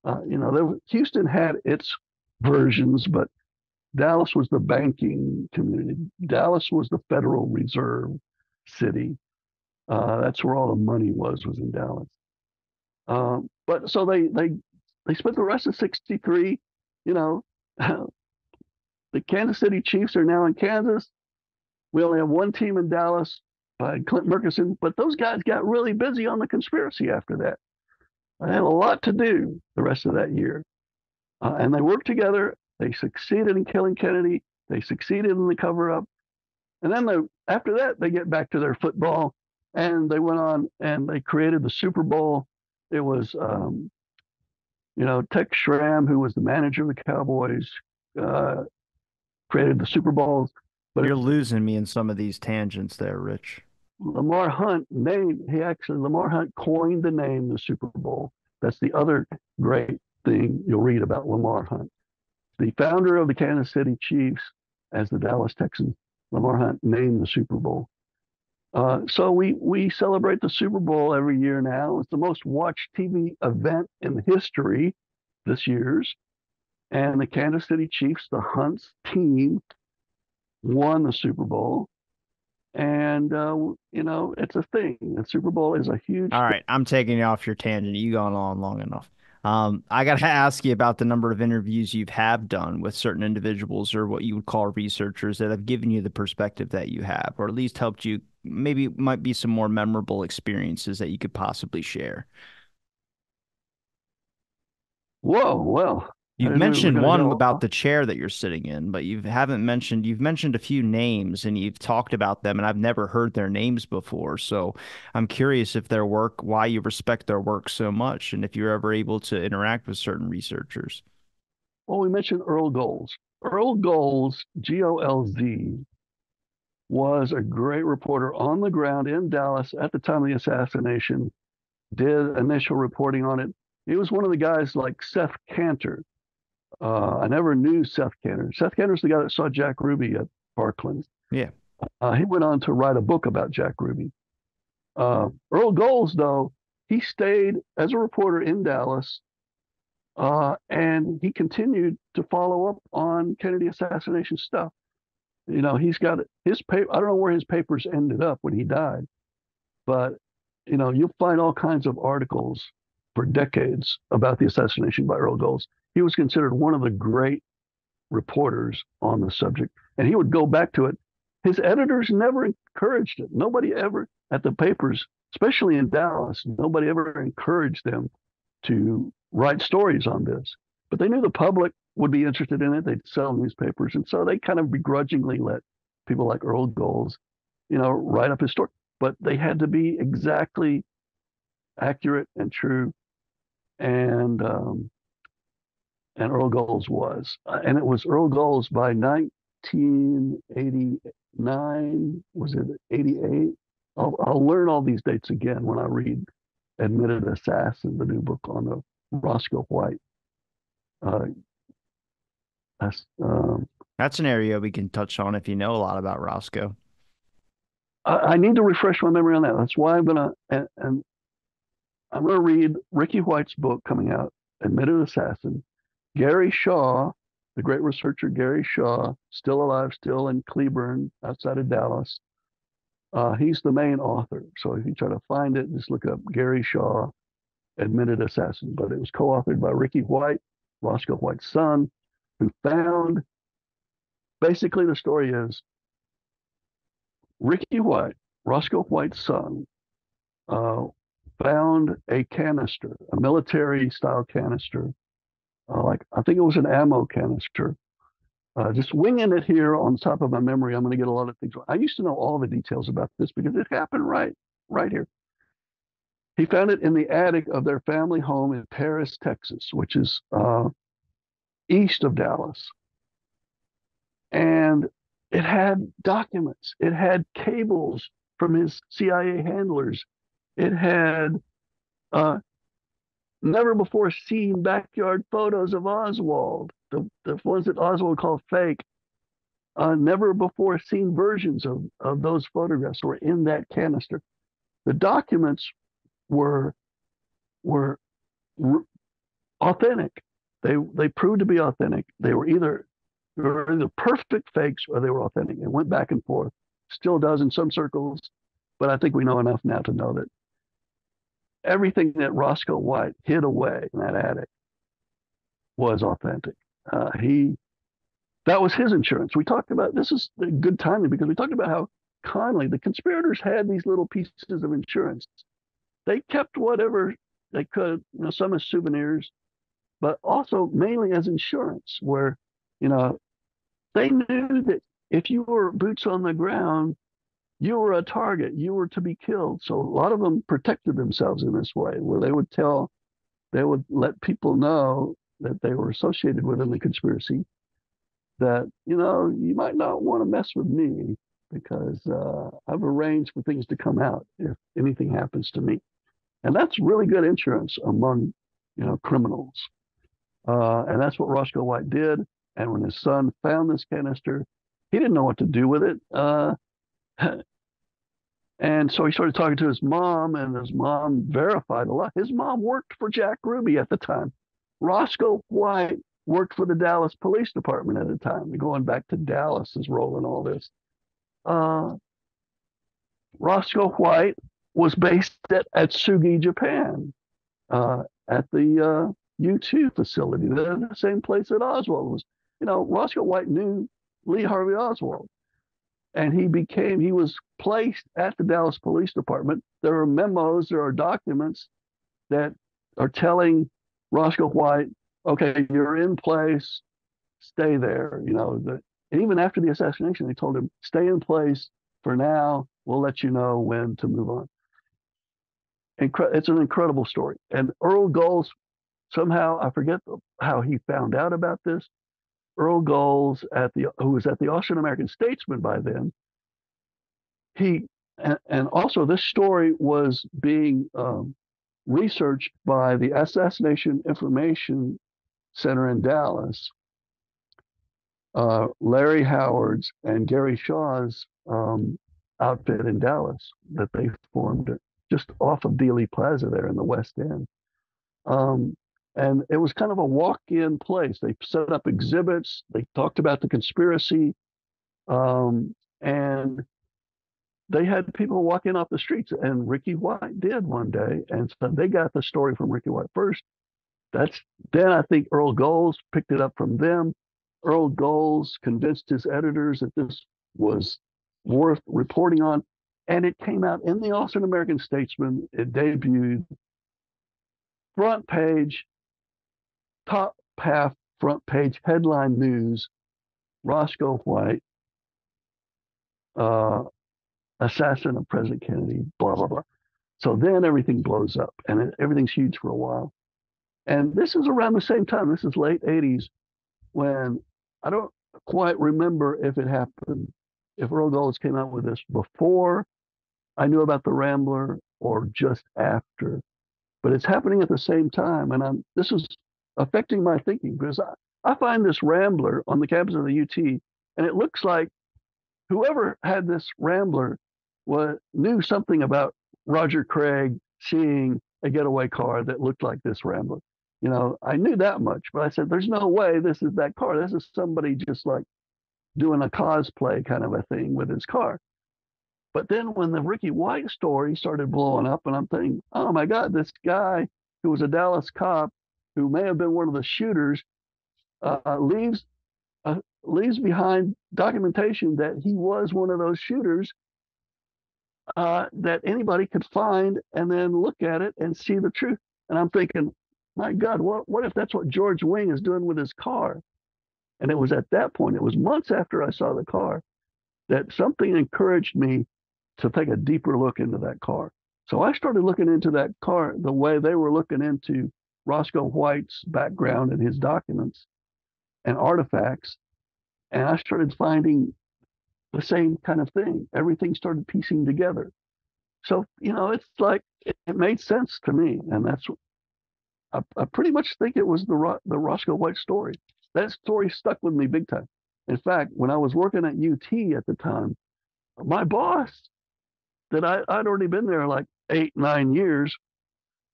B: Uh, you know, there, Houston had its versions, but Dallas was the banking community. Dallas was the Federal Reserve city. Uh, that's where all the money was was in Dallas. Um, but so they they they spent the rest of '63. You know, the Kansas City Chiefs are now in Kansas. We only have one team in Dallas by Clint Murchison, but those guys got really busy on the conspiracy after that. They had a lot to do the rest of that year. Uh, and they worked together. They succeeded in killing Kennedy. They succeeded in the cover up. And then they, after that, they get back to their football and they went on and they created the Super Bowl. It was, um, You know, Tex Schramm, who was the manager of the Cowboys, uh, created the Super Bowls.
A: But you're losing me in some of these tangents there, Rich.
B: Lamar Hunt named he actually Lamar Hunt coined the name the Super Bowl. That's the other great thing you'll read about Lamar Hunt. The founder of the Kansas City Chiefs as the Dallas Texans, Lamar Hunt named the Super Bowl. Uh, so we we celebrate the Super Bowl every year now. It's the most watched TV event in history this year's. And the Kansas City Chiefs, the Hunts team, won the Super Bowl. And uh, you know, it's a thing. The Super Bowl is a huge.
A: All right, I'm taking you off your tangent. You gone on long enough. Um, I got to ask you about the number of interviews you've have done with certain individuals or what you would call researchers that have given you the perspective that you have, or at least helped you. Maybe might be some more memorable experiences that you could possibly share.
B: Whoa, well,
A: You've mentioned one about the chair that you're sitting in, but you haven't mentioned you've mentioned a few names and you've talked about them and I've never heard their names before. So I'm curious if their work, why you respect their work so much and if you're ever able to interact with certain researchers.
B: Well, we mentioned Earl Golz. Earl Golz, G O L Z, was a great reporter on the ground in Dallas at the time of the assassination, did initial reporting on it. He was one of the guys like Seth Kantor, uh, I never knew Seth Kantor. Seth Kantor's the guy that saw Jack Ruby at Parkland.
A: Yeah.
B: Uh, he went on to write a book about Jack Ruby. Uh, Earl Golz, though, he stayed as a reporter in Dallas, uh, and he continued to follow up on Kennedy assassination stuff. You know, he's got his paper. I don't know where his papers ended up when he died, but you know, you'll find all kinds of articles for decades about the assassination by Earl Golz he was considered one of the great reporters on the subject. And he would go back to it. His editors never encouraged it. Nobody ever at the papers, especially in Dallas, nobody ever encouraged them to write stories on this. But they knew the public would be interested in it. They'd sell newspapers. And so they kind of begrudgingly let people like Earl Golz, you know, write up his story. But they had to be exactly accurate and true. And um, and Earl Golz was. Uh, and it was Earl Golz by 1989, was it 88? I'll, I'll learn all these dates again when I read Admitted Assassin, the new book on the Roscoe White. Uh,
A: that's, um, that's an area we can touch on if you know a lot about Roscoe.
B: I, I need to refresh my memory on that. That's why I'm gonna and, and I'm gonna read Ricky White's book coming out, Admitted Assassin, Gary Shaw, the great researcher Gary Shaw, still alive, still in Cleburne, outside of Dallas. Uh, he's the main author. So if you try to find it, just look up Gary Shaw, Admitted Assassin. But it was co authored by Ricky White, Roscoe White's son, who found basically the story is Ricky White, Roscoe White's son, uh, found a canister, a military style canister uh, like I think it was an ammo canister. Uh, just winging it here on top of my memory, I'm going to get a lot of things. I used to know all the details about this because it happened right, right here. He found it in the attic of their family home in Paris, Texas, which is uh, east of Dallas. And it had documents. It had cables from his CIA handlers. It had uh, never before seen backyard photos of Oswald, the, the ones that Oswald called fake. Uh, never before seen versions of, of those photographs were in that canister. The documents were were r- authentic. They they proved to be authentic. They were either they were either perfect fakes or they were authentic. It went back and forth. Still does in some circles, but I think we know enough now to know that everything that Roscoe White hid away in that attic was authentic. Uh, he that was his insurance. We talked about this is a good timing because we talked about how Connally, the conspirators had these little pieces of insurance. They kept whatever they could, you know, some as souvenirs, but also mainly as insurance, where, you know, they knew that if you were boots on the ground, you were a target. You were to be killed. So a lot of them protected themselves in this way, where they would tell they would let people know that they were associated within the conspiracy that, you know, you might not want to mess with me because uh, I've arranged for things to come out if anything happens to me. And that's really good insurance among, you know, criminals. Uh, and that's what Roscoe White did. And when his son found this canister, he didn't know what to do with it. Uh, and so he started talking to his mom, and his mom verified a lot. His mom worked for Jack Ruby at the time. Roscoe White worked for the Dallas Police Department at the time. Going back to Dallas's role in all this. Uh, Roscoe White was based at Atsugi, Japan, uh, at the uh, U2 facility, the same place that Oswald was. You know, Roscoe White knew Lee Harvey Oswald. And he became, he was placed at the Dallas Police Department. There are memos, there are documents that are telling Roscoe White, okay, you're in place, stay there. You know, the, and even after the assassination, they told him, stay in place for now. We'll let you know when to move on. Incre- it's an incredible story. And Earl Golz, somehow, I forget how he found out about this. Earl Golz, at the, who was at the Austin American Statesman by then, he, and, and also this story was being um, researched by the Assassination Information Center in Dallas, uh, Larry Howard's and Gary Shaw's um, outfit in Dallas that they formed just off of Dealey Plaza there in the West End. Um, and it was kind of a walk-in place. They set up exhibits. They talked about the conspiracy, um, and they had people walking off the streets. And Ricky White did one day, and so they got the story from Ricky White first. That's then I think Earl Golz picked it up from them. Earl Golz convinced his editors that this was worth reporting on, and it came out in the Austin American Statesman. It debuted front page top half front page headline news Roscoe White, uh, assassin of President Kennedy, blah, blah, blah. So then everything blows up and it, everything's huge for a while. And this is around the same time, this is late 80s, when I don't quite remember if it happened, if Earl Golz came out with this before I knew about the Rambler or just after. But it's happening at the same time. And I'm, this is affecting my thinking because I, I find this Rambler on the campus of the UT, and it looks like whoever had this Rambler was, knew something about Roger Craig seeing a getaway car that looked like this Rambler. You know, I knew that much, but I said, there's no way this is that car. This is somebody just like doing a cosplay kind of a thing with his car. But then when the Ricky White story started blowing up, and I'm thinking, oh my God, this guy who was a Dallas cop who may have been one of the shooters, uh, leaves uh, leaves behind documentation that he was one of those shooters uh, that anybody could find and then look at it and see the truth. And I'm thinking, my God, what what if that's what George Wing is doing with his car? And it was at that point, it was months after I saw the car, that something encouraged me to take a deeper look into that car. So I started looking into that car the way they were looking into Roscoe White's background and his documents and artifacts. And I started finding the same kind of thing. Everything started piecing together. So, you know, it's like it, it made sense to me. And that's, I, I, pretty much think it was the, the Roscoe White story. That story stuck with me big time. In fact, when I was working at UT at the time, my boss, that I, I'd already been there like eight, nine years,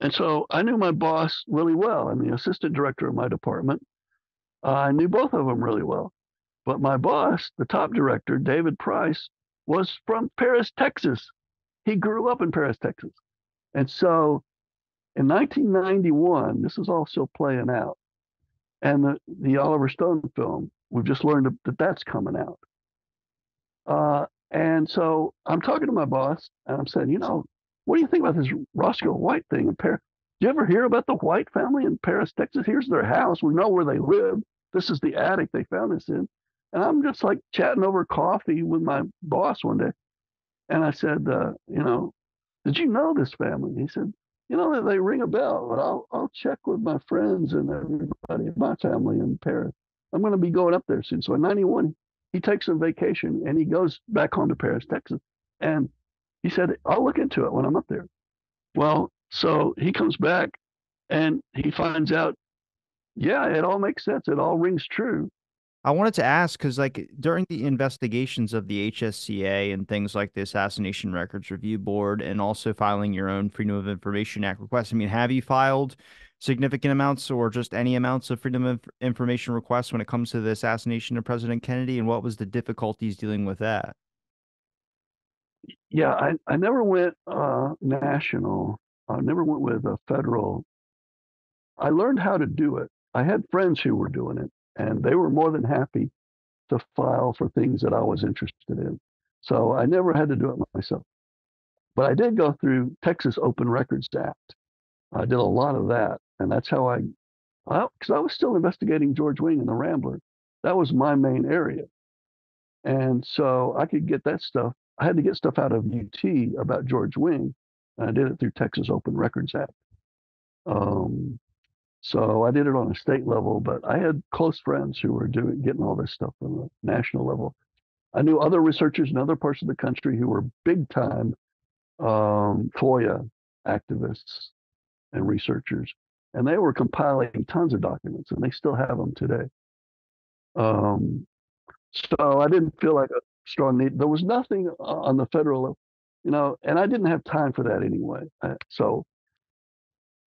B: and so I knew my boss really well. I'm the assistant director of my department. Uh, I knew both of them really well. But my boss, the top director, David Price, was from Paris, Texas. He grew up in Paris, Texas. And so in 1991, this is all still playing out. And the, the Oliver Stone film, we've just learned that that's coming out. Uh, and so I'm talking to my boss and I'm saying, you know, what do you think about this Roscoe White thing in Paris? Did you ever hear about the White family in Paris, Texas? Here's their house. We know where they live. This is the attic they found this in. And I'm just like chatting over coffee with my boss one day. And I said, uh, you know, did you know this family? He said, you know, they ring a bell, but I'll I'll check with my friends and everybody, my family in Paris. I'm going to be going up there soon. So in '91, he takes a vacation and he goes back home to Paris, Texas, and he said, "I'll look into it when I'm up there." Well, so he comes back and he finds out, yeah, it all makes sense. It all rings true.
A: I wanted to ask because, like, during the investigations of the HSCA and things like the Assassination Records Review Board, and also filing your own Freedom of Information Act requests, I mean, have you filed significant amounts or just any amounts of Freedom of Information requests when it comes to the assassination of President Kennedy? And what was the difficulties dealing with that?
B: Yeah, I, I never went uh, national. I never went with a federal. I learned how to do it. I had friends who were doing it and they were more than happy to file for things that I was interested in. So I never had to do it myself. But I did go through Texas Open Records Act. I did a lot of that, and that's how I, because I was still investigating George Wing and the Rambler. That was my main area, and so I could get that stuff. I had to get stuff out of UT about George Wing, and I did it through Texas Open Records Act. Um, so I did it on a state level, but I had close friends who were doing getting all this stuff on the national level. I knew other researchers in other parts of the country who were big time um, FOIA activists and researchers, and they were compiling tons of documents, and they still have them today. Um, so I didn't feel like a strong need. There was nothing on the federal level, you know, and I didn't have time for that anyway. So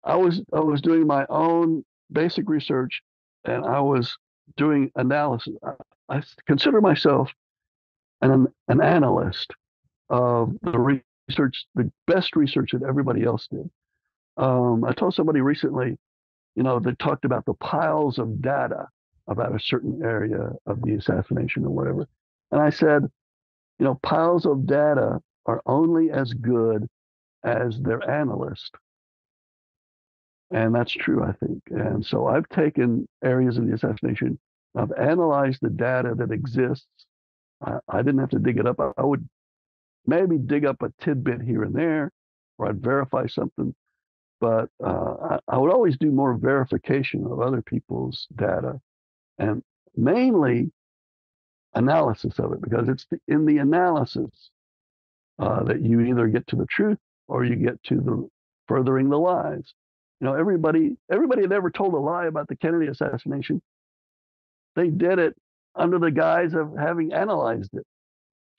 B: I was I was doing my own basic research, and I was doing analysis. I, I consider myself an an analyst of the research, the best research that everybody else did. Um, I told somebody recently, you know, they talked about the piles of data about a certain area of the assassination or whatever, and I said, you know, piles of data are only as good as their analyst. And that's true, I think. And so I've taken areas of the assassination, I've analyzed the data that exists. I, I didn't have to dig it up. I, I would maybe dig up a tidbit here and there, or I'd verify something. But uh, I, I would always do more verification of other people's data and mainly analysis of it because it's the, in the analysis uh, that you either get to the truth or you get to the furthering the lies you know, everybody everybody had ever told a lie about the Kennedy assassination. They did it under the guise of having analyzed it.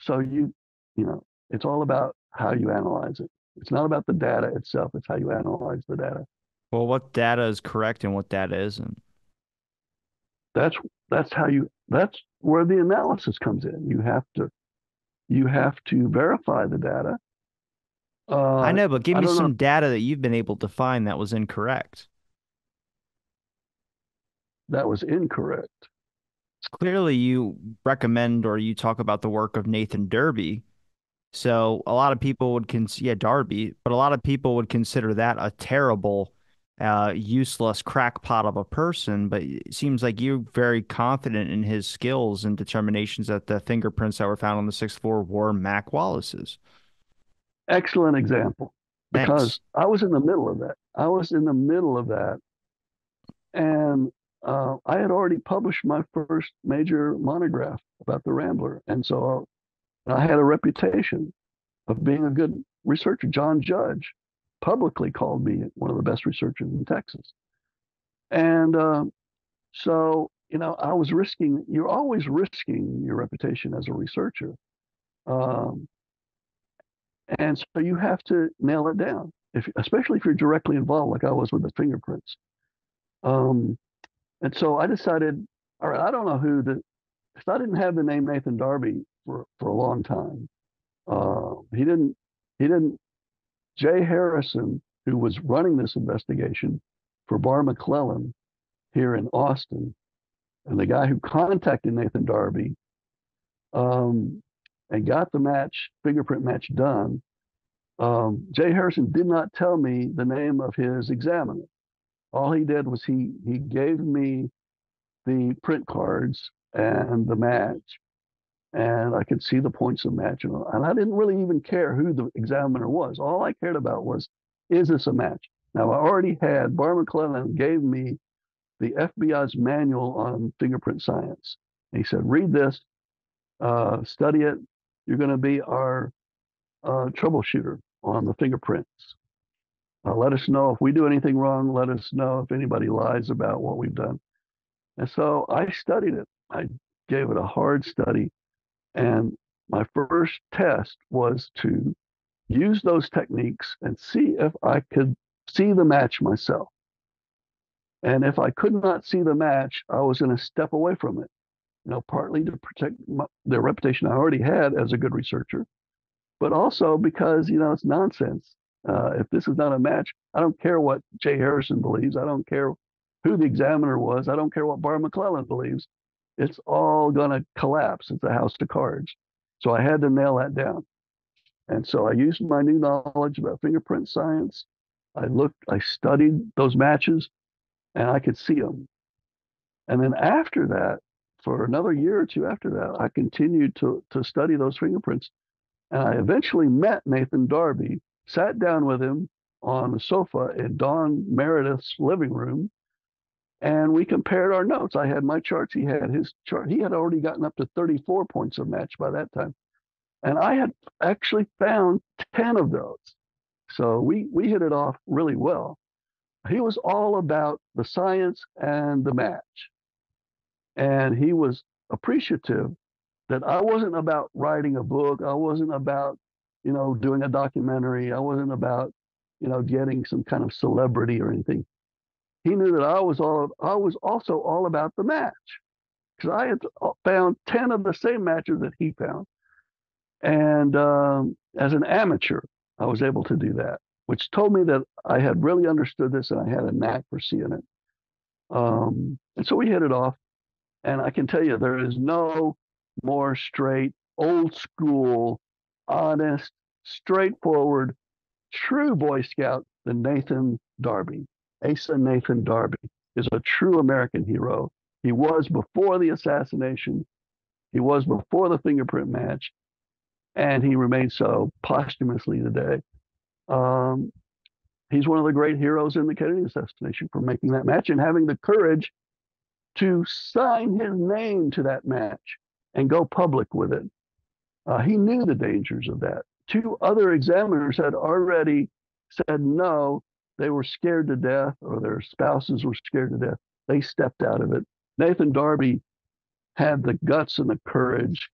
B: So you, you know, it's all about how you analyze it. It's not about the data itself, it's how you analyze the data.
A: Well, what data is correct and what data isn't?
B: That's that's how you that's where the analysis comes in. You have to you have to verify the data
A: uh, I know, but give me some know. data that you've been able to find that was incorrect.
B: That was incorrect.
A: Clearly, you recommend or you talk about the work of Nathan Darby. So a lot of people would consider, yeah, Darby, but a lot of people would consider that a terrible, uh, useless crackpot of a person. But it seems like you're very confident in his skills and determinations that the fingerprints that were found on the sixth floor were Mac Wallace's
B: excellent example because Thanks. I was in the middle of that. I was in the middle of that. And uh, I had already published my first major monograph about the Rambler. And so I had a reputation of being a good researcher. John Judge publicly called me one of the best researchers in Texas. And uh, so, you know, I was risking, you're always risking your reputation as a researcher. Um, and so you have to nail it down, if, especially if you're directly involved, like I was with the fingerprints. Um, and so I decided, all right, I don't know who the, because I didn't have the name Nathan Darby for, for a long time. Uh, he didn't, he didn't, Jay Harrison, who was running this investigation for Barr McClellan here in Austin, and the guy who contacted Nathan Darby um, and got the match, fingerprint match done, um, Jay Harrison did not tell me the name of his examiner. All he did was he he gave me the print cards and the match, and I could see the points of match, and, and I didn't really even care who the examiner was. All I cared about was is this a match? Now, I already had, Barr McClellan gave me the FBI's manual on fingerprint science. And he said, read this, uh, study it. You're going to be our uh, troubleshooter on the fingerprints. Uh, let us know if we do anything wrong. Let us know if anybody lies about what we've done. And so I studied it. I gave it a hard study. And my first test was to use those techniques and see if I could see the match myself. And if I could not see the match, I was going to step away from it, you know, partly to protect my, the reputation I already had as a good researcher, but also because, you know, it's nonsense. Uh, if this is not a match, I don't care what Jay Harrison believes. I don't care who the examiner was. I don't care what Barr McClellan believes. It's all going to collapse. It's a house of cards. So I had to nail that down. And so I used my new knowledge about fingerprint science. I looked, I studied those matches and I could see them. And then after that, for another year or two after that, I continued to, to study those fingerprints. And I eventually met Nathan Darby, sat down with him on the sofa in Don Meredith's living room, and we compared our notes. I had my charts, he had his chart. He had already gotten up to 34 points of match by that time. And I had actually found 10 of those. So we, we hit it off really well. He was all about the science and the match. And he was appreciative that I wasn't about writing a book. I wasn't about, you know, doing a documentary. I wasn't about, you know, getting some kind of celebrity or anything. He knew that I was all I was also all about the match because I had found 10 of the same matches that he found. And um, as an amateur, I was able to do that, which told me that I had really understood this and I had a knack for seeing it. Um, and so we hit it off. And I can tell you, there is no more straight, old school, honest, straightforward, true Boy Scout than Nathan Darby. Asa Nathan Darby is a true American hero. He was before the assassination. He was before the fingerprint match and he remains so posthumously today. Um, he's one of the great heroes in the Kennedy assassination for making that match and having the courage to sign his name to that match and go public with it. Uh, he knew the dangers of that. Two other examiners had already said no, they were scared to death, or their spouses were scared to death. They stepped out of it. Nathan Darby had the guts and the courage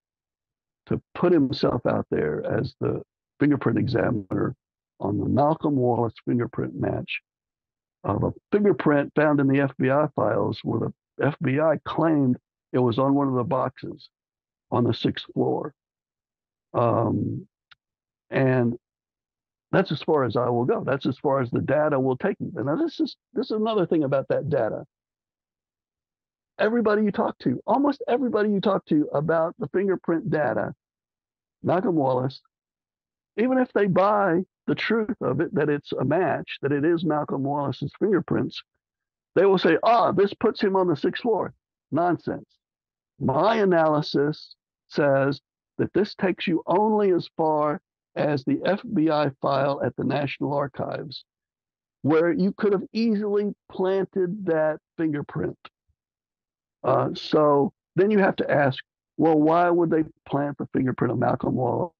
B: to put himself out there as the fingerprint examiner on the Malcolm Wallace fingerprint match of a fingerprint found in the FBI files where the FBI claimed it was on one of the boxes on the sixth floor. Um, and that's as far as I will go. That's as far as the data will take me. And now this is this is another thing about that data. Everybody you talk to, almost everybody you talk to about the fingerprint data Malcolm Wallace, even if they buy the truth of it, that it's a match, that it is Malcolm Wallace's fingerprints, they will say, ah, this puts him on the sixth floor. Nonsense. My analysis says that this takes you only as far as the FBI file at the National Archives, where you could have easily planted that fingerprint. Uh, so then you have to ask, well, why would they plant the fingerprint of Malcolm Wallace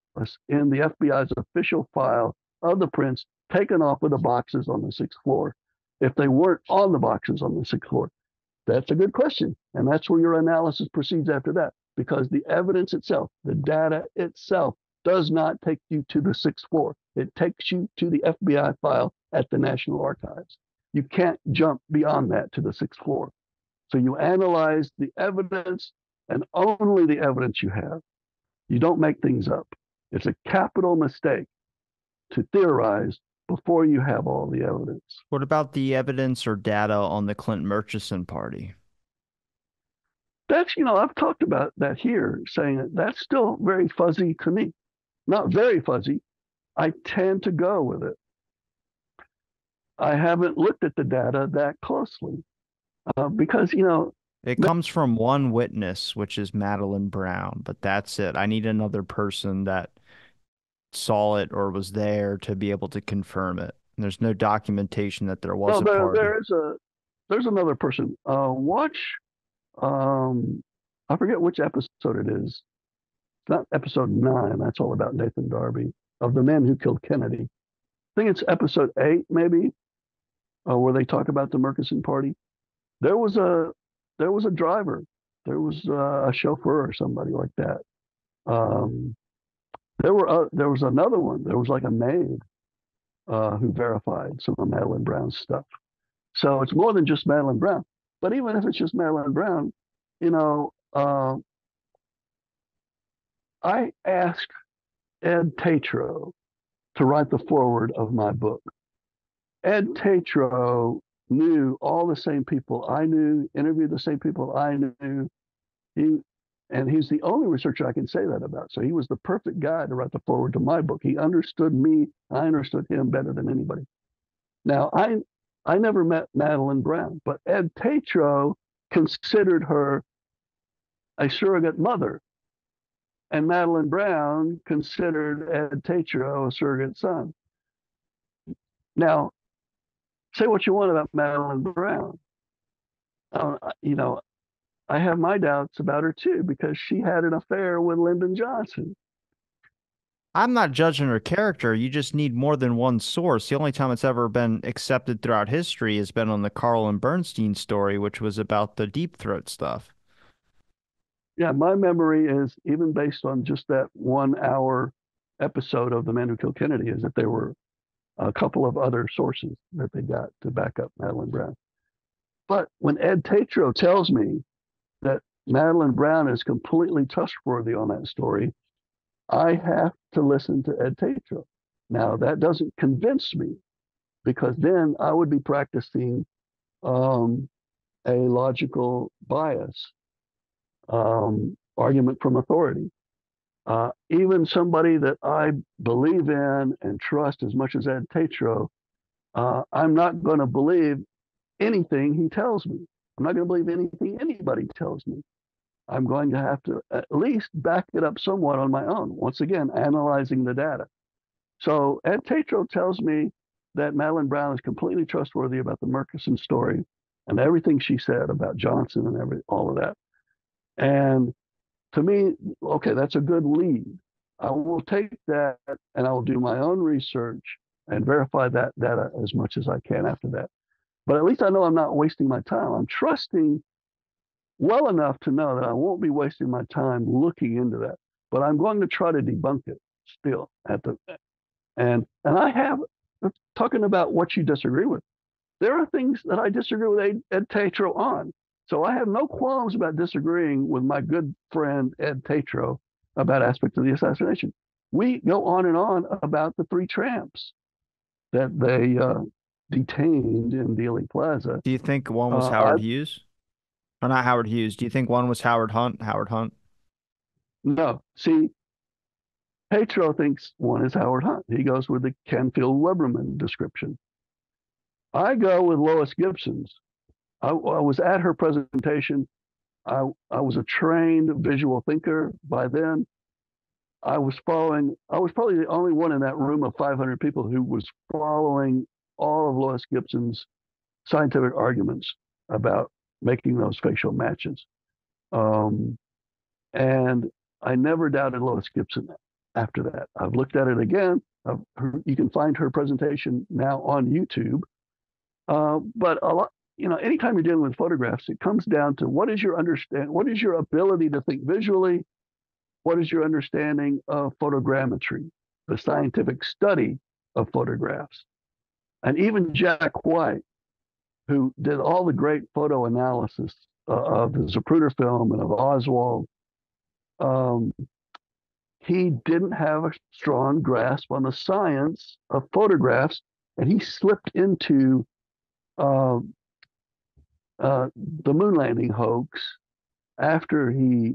B: in the FBI's official file of the prints taken off of the boxes on the sixth floor if they weren't on the boxes on the sixth floor? That's a good question. And that's where your analysis proceeds after that, because the evidence itself, the data itself, does not take you to the sixth floor. It takes you to the FBI file at the National Archives. You can't jump beyond that to the sixth floor. So you analyze the evidence and only the evidence you have. You don't make things up. It's a capital mistake to theorize before you have all the evidence.
A: What about the evidence or data on the Clint Murchison party?
B: That's, you know, I've talked about that here, saying that that's still very fuzzy to me. Not very fuzzy. I tend to go with it. I haven't looked at the data that closely uh, because, you know,
A: it comes from one witness, which is Madeline Brown, but that's it. I need another person that saw it or was there to be able to confirm it. And There's no documentation that there was
B: no,
A: a
B: there,
A: party.
B: there is a there's another person. Uh, watch, um, I forget which episode it is. Not episode nine. That's all about Nathan Darby of the man who killed Kennedy. I think it's episode eight, maybe, uh, where they talk about the Murchison party. There was a there was a driver, there was uh, a chauffeur or somebody like that. Um, there were uh, there was another one. There was like a maid uh, who verified some of Madeline Brown's stuff. So it's more than just Madeline Brown. But even if it's just Madeline Brown, you know, uh, I asked Ed Tatro to write the foreword of my book. Ed Tatro knew all the same people I knew, interviewed the same people I knew. He and he's the only researcher I can say that about. So he was the perfect guy to write the foreword to my book. He understood me. I understood him better than anybody. Now I I never met Madeline Brown, but Ed Tatro considered her a surrogate mother. And Madeline Brown considered Ed Tatro a surrogate son. Now, say what you want about Madeline Brown. Uh, you know, I have my doubts about her too because she had an affair with Lyndon Johnson.
A: I'm not judging her character. You just need more than one source. The only time it's ever been accepted throughout history has been on the Carl and Bernstein story, which was about the deep throat stuff.
B: Yeah, my memory is even based on just that one hour episode of The Man Who Killed Kennedy, is that there were a couple of other sources that they got to back up Madeline Brown. But when Ed Tatro tells me that Madeline Brown is completely trustworthy on that story, I have to listen to Ed Tatro. Now, that doesn't convince me because then I would be practicing um, a logical bias, um, argument from authority. Uh, even somebody that I believe in and trust as much as Ed Tatro, uh, I'm not going to believe anything he tells me. I'm not going to believe anything anybody tells me. I'm going to have to at least back it up somewhat on my own. Once again, analyzing the data. So Ed Tatro tells me that Madeline Brown is completely trustworthy about the Murchison story and everything she said about Johnson and every all of that. And to me, okay, that's a good lead. I will take that and I will do my own research and verify that data as much as I can after that. But at least I know I'm not wasting my time. I'm trusting well enough to know that I won't be wasting my time looking into that. But I'm going to try to debunk it still at the and and I have talking about what you disagree with. There are things that I disagree with Ed, Ed Tatro on. So I have no qualms about disagreeing with my good friend Ed Tatro about aspects of the assassination. We go on and on about the three tramps that they uh, detained in Dealey Plaza.
A: Do you think one was
B: Uh,
A: Howard
B: I-
A: Hughes? Or not Howard Hughes. Do you think one was Howard Hunt? Howard Hunt.
B: No, see, Tatro thinks one is Howard Hunt. He goes with the Canfield Weberman description. I go with Lois Gibson's. I, I was at her presentation. I, I was a trained visual thinker by then. I was following, I was probably the only one in that room of 500 people who was following all of Lois Gibson's scientific arguments about making those facial matches. Um, and I never doubted Lois Gibson after that. I've looked at it again. You can find her presentation now on YouTube. Uh, but a lot, you know, anytime you're dealing with photographs, it comes down to what is your understand, what is your ability to think visually, what is your understanding of photogrammetry, the scientific study of photographs, and even Jack White, who did all the great photo analysis uh, of the Zapruder film and of Oswald. Um, he didn't have a strong grasp on the science of photographs, and he slipped into uh, uh, the moon landing hoax after he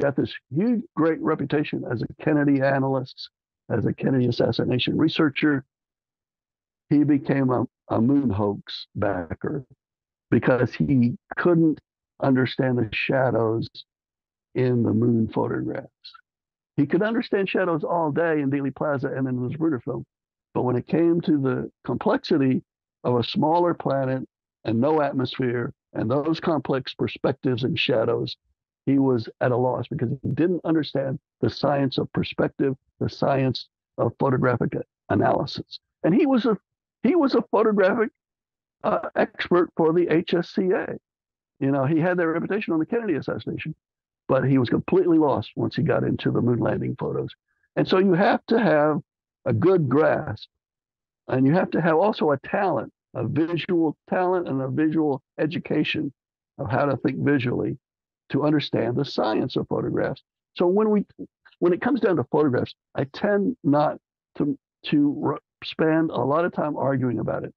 B: got this huge, great reputation as a Kennedy analyst, as a Kennedy assassination researcher. He became a, a moon hoax backer because he couldn't understand the shadows in the moon photographs. He could understand shadows all day in Dealey Plaza and in the Zapruder film, But when it came to the complexity of a smaller planet and no atmosphere and those complex perspectives and shadows, he was at a loss because he didn't understand the science of perspective, the science of photographic analysis. And he was a he was a photographic uh, expert for the HSCA. You know, he had that reputation on the Kennedy assassination, but he was completely lost once he got into the moon landing photos. And so you have to have a good grasp, and you have to have also a talent, a visual talent, and a visual education of how to think visually to understand the science of photographs. So when we when it comes down to photographs, I tend not to to spend a lot of time arguing about it.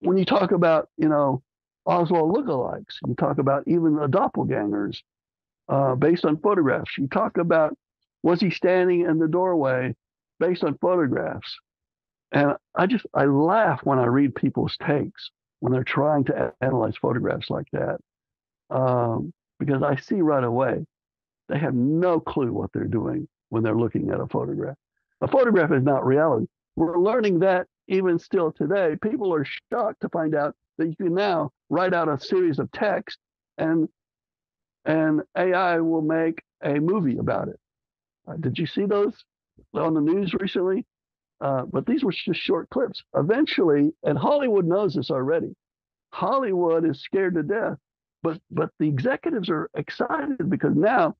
B: When you talk about, you know, Oswald lookalikes, you talk about even the doppelgangers uh, based on photographs. You talk about was he standing in the doorway based on photographs. And I just I laugh when I read people's takes when they're trying to analyze photographs like that, um, because I see right away they have no clue what they're doing when they're looking at a photograph. A photograph is not reality. We're learning that even still today. People are shocked to find out that you can now write out a series of text and and AI will make a movie about it. Uh, did you see those on the news recently? Uh, but these were just short clips. Eventually, and Hollywood knows this already. Hollywood is scared to death, but but the executives are excited because now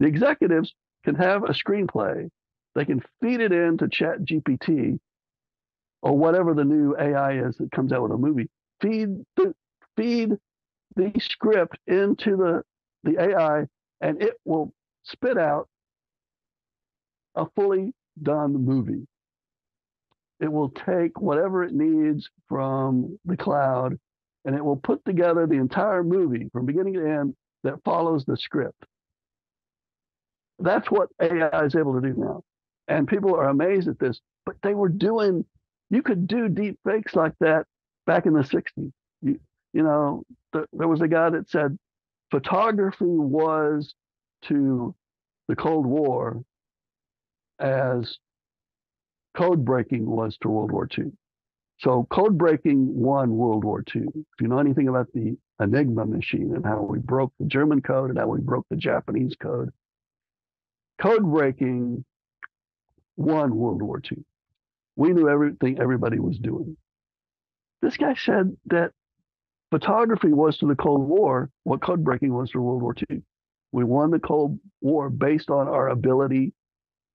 B: the executives can have a screenplay they can feed it into Chat GPT or whatever the new AI is that comes out with a movie. Feed the feed the script into the the AI, and it will spit out a fully done movie. It will take whatever it needs from the cloud, and it will put together the entire movie from beginning to end that follows the script. That's what AI is able to do now and people are amazed at this. But they were doing, you could do deep fakes like that back in the 60s. You, you know, the, there was a guy that said photography was to the Cold War as code breaking was to World War II. So code breaking won World War II. If you know anything about the Enigma machine and how we broke the German code and how we broke the Japanese code, code breaking won World War II. We knew everything everybody was doing. This guy said that photography was to the Cold War what code breaking was to World War II. We won the Cold War based on our ability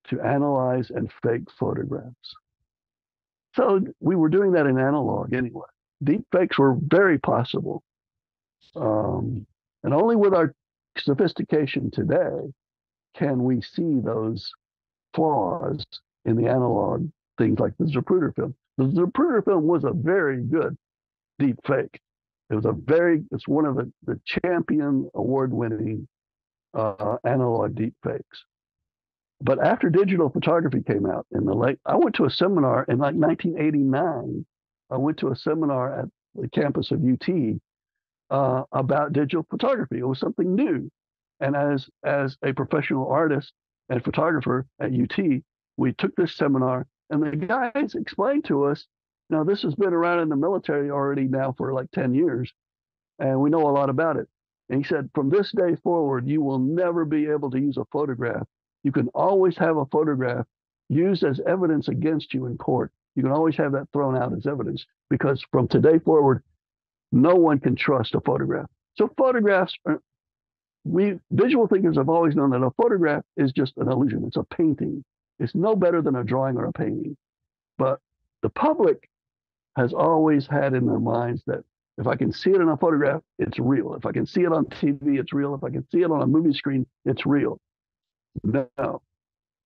B: to analyze and fake photographs. So we were doing that in analog anyway. Deep fakes were very possible. Um, and only with our sophistication today can we see those flaws in the analog things like the Zapruder film. The Zapruder film was a very good deep fake. It was a very, it's one of the, the champion award winning uh, analog deep fakes. But after digital photography came out in the late, I went to a seminar in like 1989. I went to a seminar at the campus of UT uh, about digital photography. It was something new. And as, as a professional artist, and photographer at UT, we took this seminar, and the guys explained to us, now this has been around in the military already now for like 10 years, and we know a lot about it. And he said, from this day forward, you will never be able to use a photograph. You can always have a photograph used as evidence against you in court. You can always have that thrown out as evidence because from today forward, no one can trust a photograph. So photographs are, we visual thinkers have always known that a photograph is just an illusion. It's a painting. It's no better than a drawing or a painting. But the public has always had in their minds that if I can see it in a photograph, it's real. If I can see it on TV, it's real. If I can see it on a movie screen, it's real. No.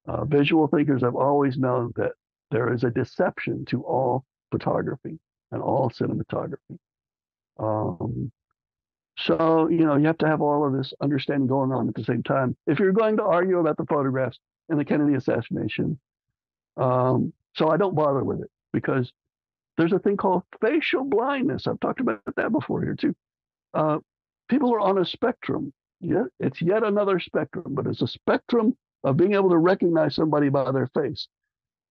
B: Uh, visual thinkers have always known that there is a deception to all photography and all cinematography. Um, so, you know, you have to have all of this understanding going on at the same time. If you're going to argue about the photographs in the Kennedy assassination, um, so I don't bother with it because there's a thing called facial blindness. I've talked about that before here too. Uh, people are on a spectrum. Yeah, it's yet another spectrum, but it's a spectrum of being able to recognize somebody by their face.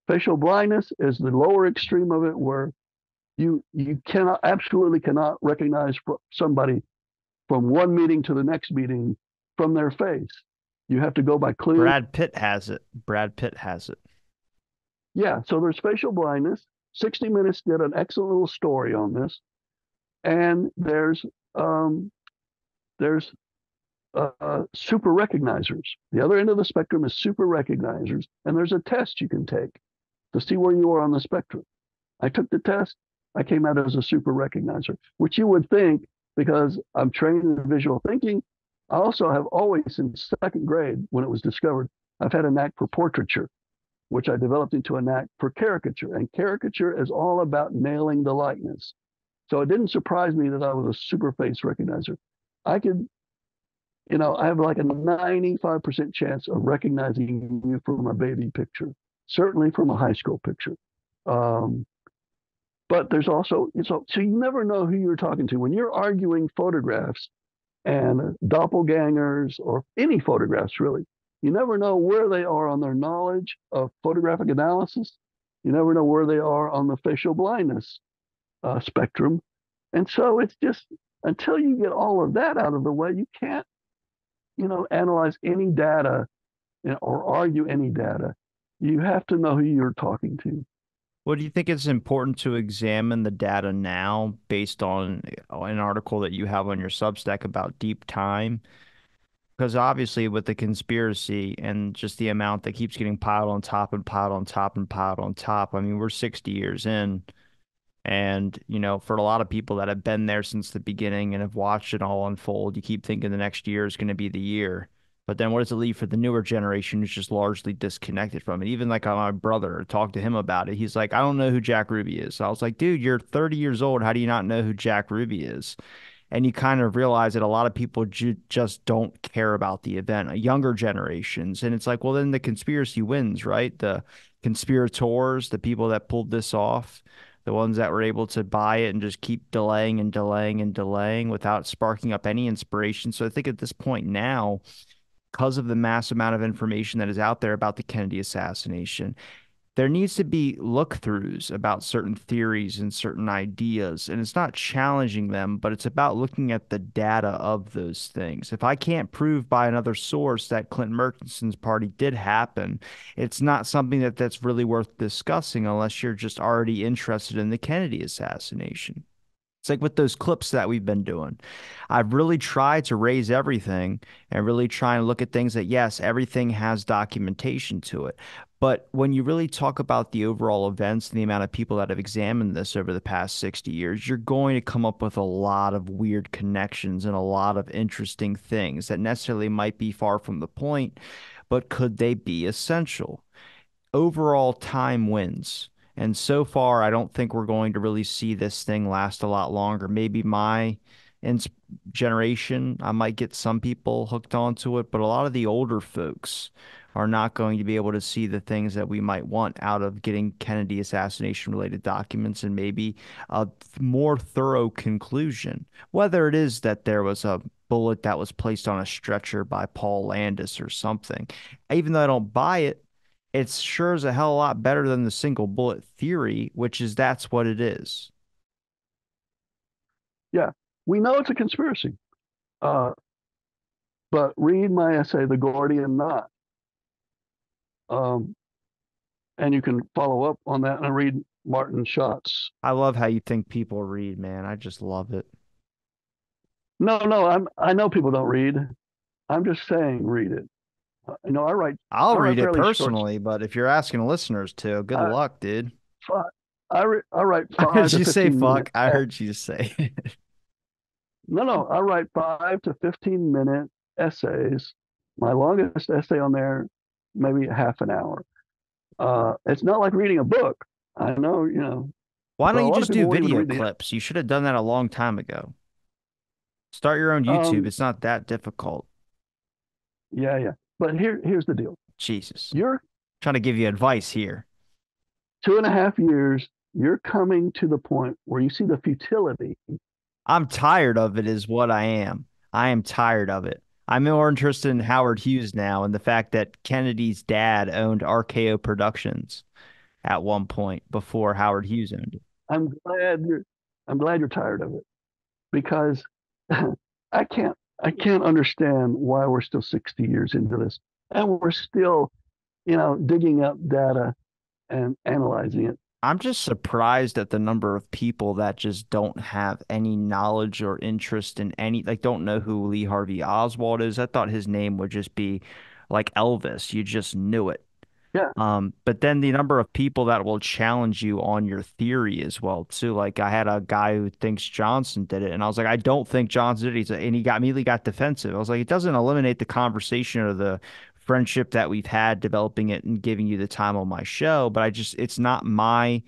B: Facial blindness is the lower extreme of it where you you cannot absolutely cannot recognize somebody from one meeting to the next meeting from their face. You have to go by clues.
A: Brad Pitt has it. Brad Pitt has it.
B: Yeah, so there's facial blindness. 60 Minutes did an excellent little story on this, and there's um, there's uh, super recognizers. The other end of the spectrum is super recognizers, and there's a test you can take to see where you are on the spectrum. I took the test. I came out as a super recognizer, which you would think because I'm trained in visual thinking. I also have always, in second grade, when it was discovered, I've had a knack for portraiture, which I developed into a knack for caricature. And caricature is all about nailing the likeness. So it didn't surprise me that I was a super face recognizer. I could you know, I have like a 95% chance of recognizing you from a baby picture, certainly from a high school picture. Um, but there's also, so, so you never know who you're talking to. When you're arguing photographs and doppelgangers or any photographs, really, you never know where they are on their knowledge of photographic analysis. You never know where they are on the facial blindness uh, spectrum. And so it's just until you get all of that out of the way, you can't you know, analyze any data or argue any data, you have to know who you're talking to.
A: Well, do you think it's important to examine the data now based on uh, an article that you have on your Substack about deep time? Because obviously, with the conspiracy and just the amount that keeps getting piled on top and piled on top and piled on top, I mean, we're 60 years in. And, you know, for a lot of people that have been there since the beginning and have watched it all unfold, you keep thinking the next year is going to be the year. But then what does it leave for the newer generation who's just largely disconnected from it? Even like my brother, talked to him about it. He's like, I don't know who Jack Ruby is. So I was like, dude, you're 30 years old. How do you not know who Jack Ruby is? And you kind of realize that a lot of people ju- just don't care about the event, uh, younger generations. And it's like, well, then the conspiracy wins, right? The conspirators, the people that pulled this off the ones that were able to buy it and just keep delaying and delaying and delaying without sparking up any inspiration. So I think at this point now, because of the mass amount of information that is out there about the Kennedy assassination, there needs to be look throughs about certain theories and certain ideas. And it's not challenging them, but it's about looking at the data of those things. If I can't prove by another source that Clinton Murchison's party did happen, it's not something that that's really worth discussing unless you're just already interested in the Kennedy assassination. It's like with those clips that we've been doing. I've really tried to raise everything and really try and look at things that, yes, everything has documentation to it. But when you really talk about the overall events and the amount of people that have examined this over the past 60 years, you're going to come up with a lot of weird connections and a lot of interesting things that necessarily might be far from the point, but could they be essential? Overall, time wins. And so far, I don't think we're going to really see this thing last a lot longer. Maybe my generation, I might get some people hooked onto it, but a lot of the older folks are not going to be able to see the things that we might want out of getting Kennedy assassination related documents and maybe a more thorough conclusion. Whether it is that there was a bullet that was placed on a stretcher by Paul Landis or something. Even though I don't buy it, it's sure as a hell a lot better than the single bullet theory, which is that's what it is.
B: Yeah, we know it's a conspiracy. Uh, but read my essay, The Gordian Knot. Um, and you can follow up on that and read Martin Schotz.
A: I love how you think people read, man. I just love it.
B: No, no, I'm I know people don't read. I'm just saying read it. You know, I write.
A: I'll I read it personally, short... but if you're asking listeners to, good I, luck, dude. Fuck.
B: I re- I write
A: five. I heard you say fuck. I heard you say.
B: no, no, I write five to fifteen minute essays. My longest essay on there, maybe half an hour. Uh, it's not like reading a book. I know, you know.
A: Why don't you just do video clips? You should have done that a long time ago. Start your own YouTube. Um, it's not that difficult.
B: Yeah, yeah. But here, here's the deal.
A: Jesus.
B: You're
A: trying to give you advice here.
B: Two and a half years, you're coming to the point where you see the futility.
A: I'm tired of it, is what I am. I am tired of it. I'm more interested in Howard Hughes now and the fact that Kennedy's dad owned RKO Productions at one point before Howard Hughes owned it.
B: I'm glad you're I'm glad you're tired of it because I can't I can't understand why we're still 60 years into this and we're still, you know, digging up data and analyzing it.
A: I'm just surprised at the number of people that just don't have any knowledge or interest in any, like, don't know who Lee Harvey Oswald is. I thought his name would just be like Elvis. You just knew it.
B: Yeah.
A: Um, but then the number of people that will challenge you on your theory as well too. Like I had a guy who thinks Johnson did it, and I was like, I don't think Johnson did it. and he got immediately got defensive. I was like, it doesn't eliminate the conversation or the friendship that we've had developing it and giving you the time on my show. But I just, it's not my.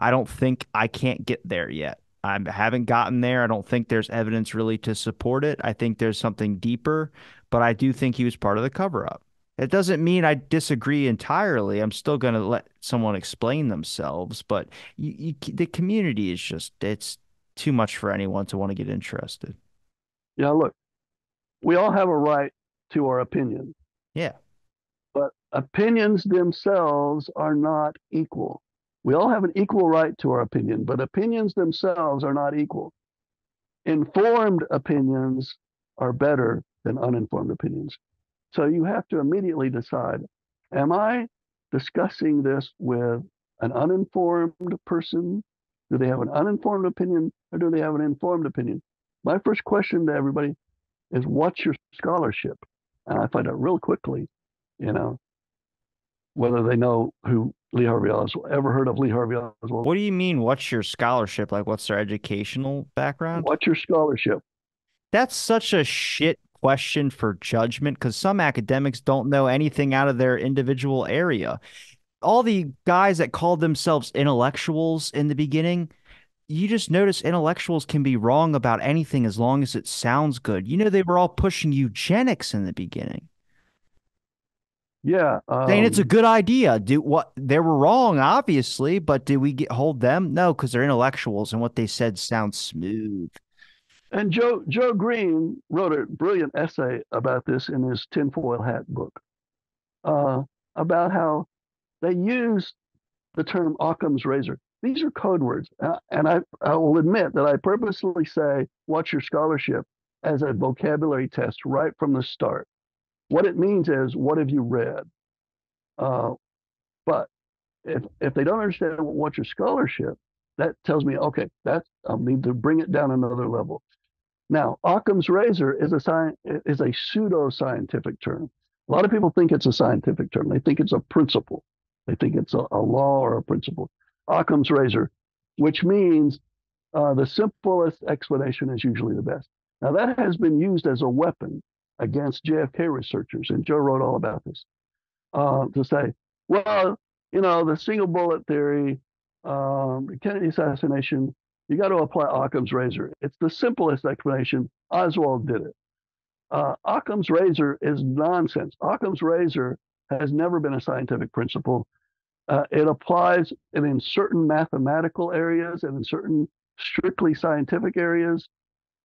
A: I don't think I can't get there yet. I haven't gotten there. I don't think there's evidence really to support it. I think there's something deeper, but I do think he was part of the cover up. It doesn't mean I disagree entirely. I'm still going to let someone explain themselves, but you, you, the community is just, it's too much for anyone to want to get interested.
B: Yeah, look, we all have a right to our opinion.
A: Yeah.
B: But opinions themselves are not equal. We all have an equal right to our opinion, but opinions themselves are not equal. Informed opinions are better than uninformed opinions. So you have to immediately decide am I discussing this with an uninformed person? Do they have an uninformed opinion or do they have an informed opinion? My first question to everybody is what's your scholarship? And I find out real quickly, you know, whether they know who Lee Harvey Oswald ever heard of Lee Harvey Oswald.
A: What do you mean? What's your scholarship? Like, what's their educational background?
B: What's your scholarship?
A: That's such a shit question for judgment because some academics don't know anything out of their individual area. All the guys that called themselves intellectuals in the beginning, you just notice intellectuals can be wrong about anything as long as it sounds good. You know, they were all pushing eugenics in the beginning.
B: Yeah,
A: um, saying it's a um, good idea. Do what they were wrong, obviously, but did we get hold them? No, because they're intellectuals and what they said sounds smooth.
B: And Joe Joe Green wrote a brilliant essay about this in his tinfoil hat book, uh, about how they use the term Occam's razor. These are code words, uh, and I, I will admit that I purposely say "What's your scholarship?" as a vocabulary test right from the start. What it means is, what have you read? Uh, but if if they don't understand what's your scholarship, that tells me, okay, that's I'll need to bring it down another level. Now, Occam's razor is a sci- is a pseudo scientific term. A lot of people think it's a scientific term. They think it's a principle. They think it's a, a law or a principle. Occam's razor, which means uh, the simplest explanation is usually the best. Now, that has been used as a weapon against JFK researchers, and Joe wrote all about this, uh, to say, well, you know, the single bullet theory, um, Kennedy assassination, you got to apply Occam's razor. It's the simplest explanation. Oswald did it. Uh, Occam's razor is nonsense. Occam's razor has never been a scientific principle. Uh, it applies in certain mathematical areas and in certain strictly scientific areas,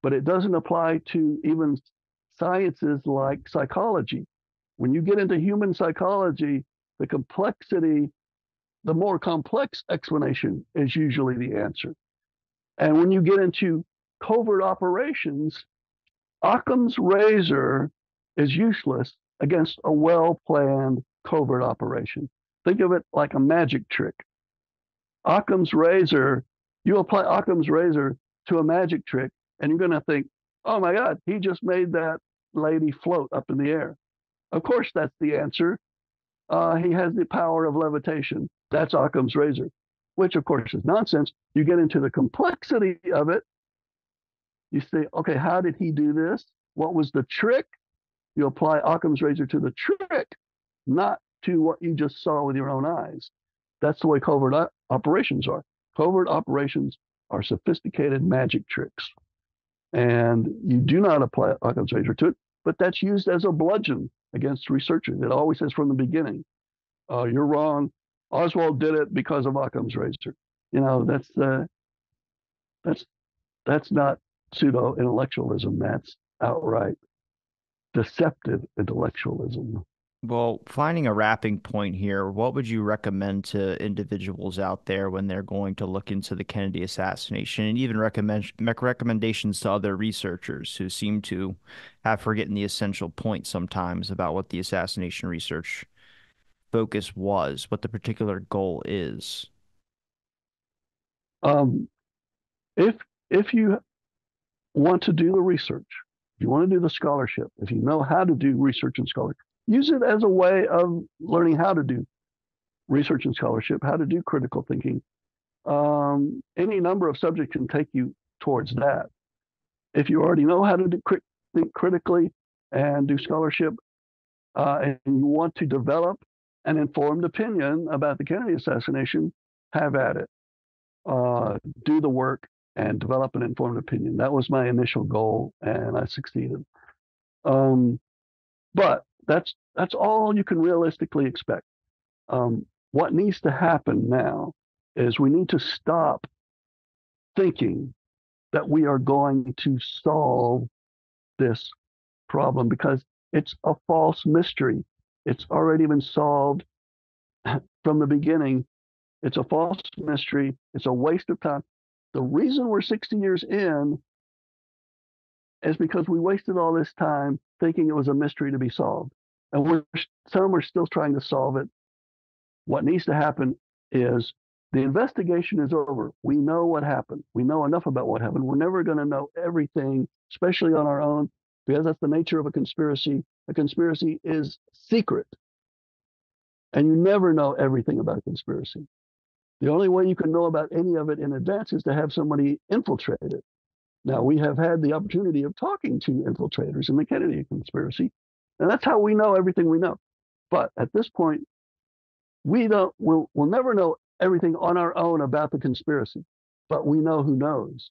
B: but it doesn't apply to even sciences like psychology. When you get into human psychology, the complexity, the more complex explanation is usually the answer. And when you get into covert operations, Occam's razor is useless against a well planned covert operation. Think of it like a magic trick. Occam's razor, you apply Occam's razor to a magic trick, and you're going to think, oh my God, he just made that lady float up in the air. Of course, that's the answer. Uh, he has the power of levitation. That's Occam's razor which of course is nonsense. You get into the complexity of it. You say, okay, how did he do this? What was the trick? You apply Occam's razor to the trick, not to what you just saw with your own eyes. That's the way covert operations are. Covert operations are sophisticated magic tricks. And you do not apply Occam's razor to it, but that's used as a bludgeon against researchers. It always says from the beginning, uh, you're wrong. Oswald did it because of Occam's razor. You know, that's uh, that's that's not pseudo intellectualism. That's outright deceptive intellectualism.
A: Well, finding a wrapping point here, what would you recommend to individuals out there when they're going to look into the Kennedy assassination and even recommend recommendations to other researchers who seem to have forgotten the essential point sometimes about what the assassination research focus was, what the particular goal is?
B: Um, if if you want to do the research, if you want to do the scholarship, if you know how to do research and scholarship, use it as a way of learning how to do research and scholarship, how to do critical thinking. Um, any number of subjects can take you towards that. If you already know how to do, think critically and do scholarship, uh, and you want to develop an informed opinion about the Kennedy assassination, have at it. Uh, do the work and develop an informed opinion. That was my initial goal, and I succeeded. Um, but that's that's all you can realistically expect. Um, what needs to happen now is we need to stop thinking that we are going to solve this problem because it's a false mystery. It's already been solved from the beginning. It's a false mystery. It's a waste of time. The reason we're 60 years in is because we wasted all this time thinking it was a mystery to be solved. And we're some are still trying to solve it. What needs to happen is the investigation is over. We know what happened. We know enough about what happened. We're never going to know everything, especially on our own, because that's the nature of a conspiracy. A conspiracy is secret. And you never know everything about a conspiracy. The only way you can know about any of it in advance is to have somebody infiltrate it. Now, we have had the opportunity of talking to infiltrators in the Kennedy conspiracy, and that's how we know everything we know. But at this point, we don't, we'll, we'll never know everything on our own about the conspiracy, but we know who knows.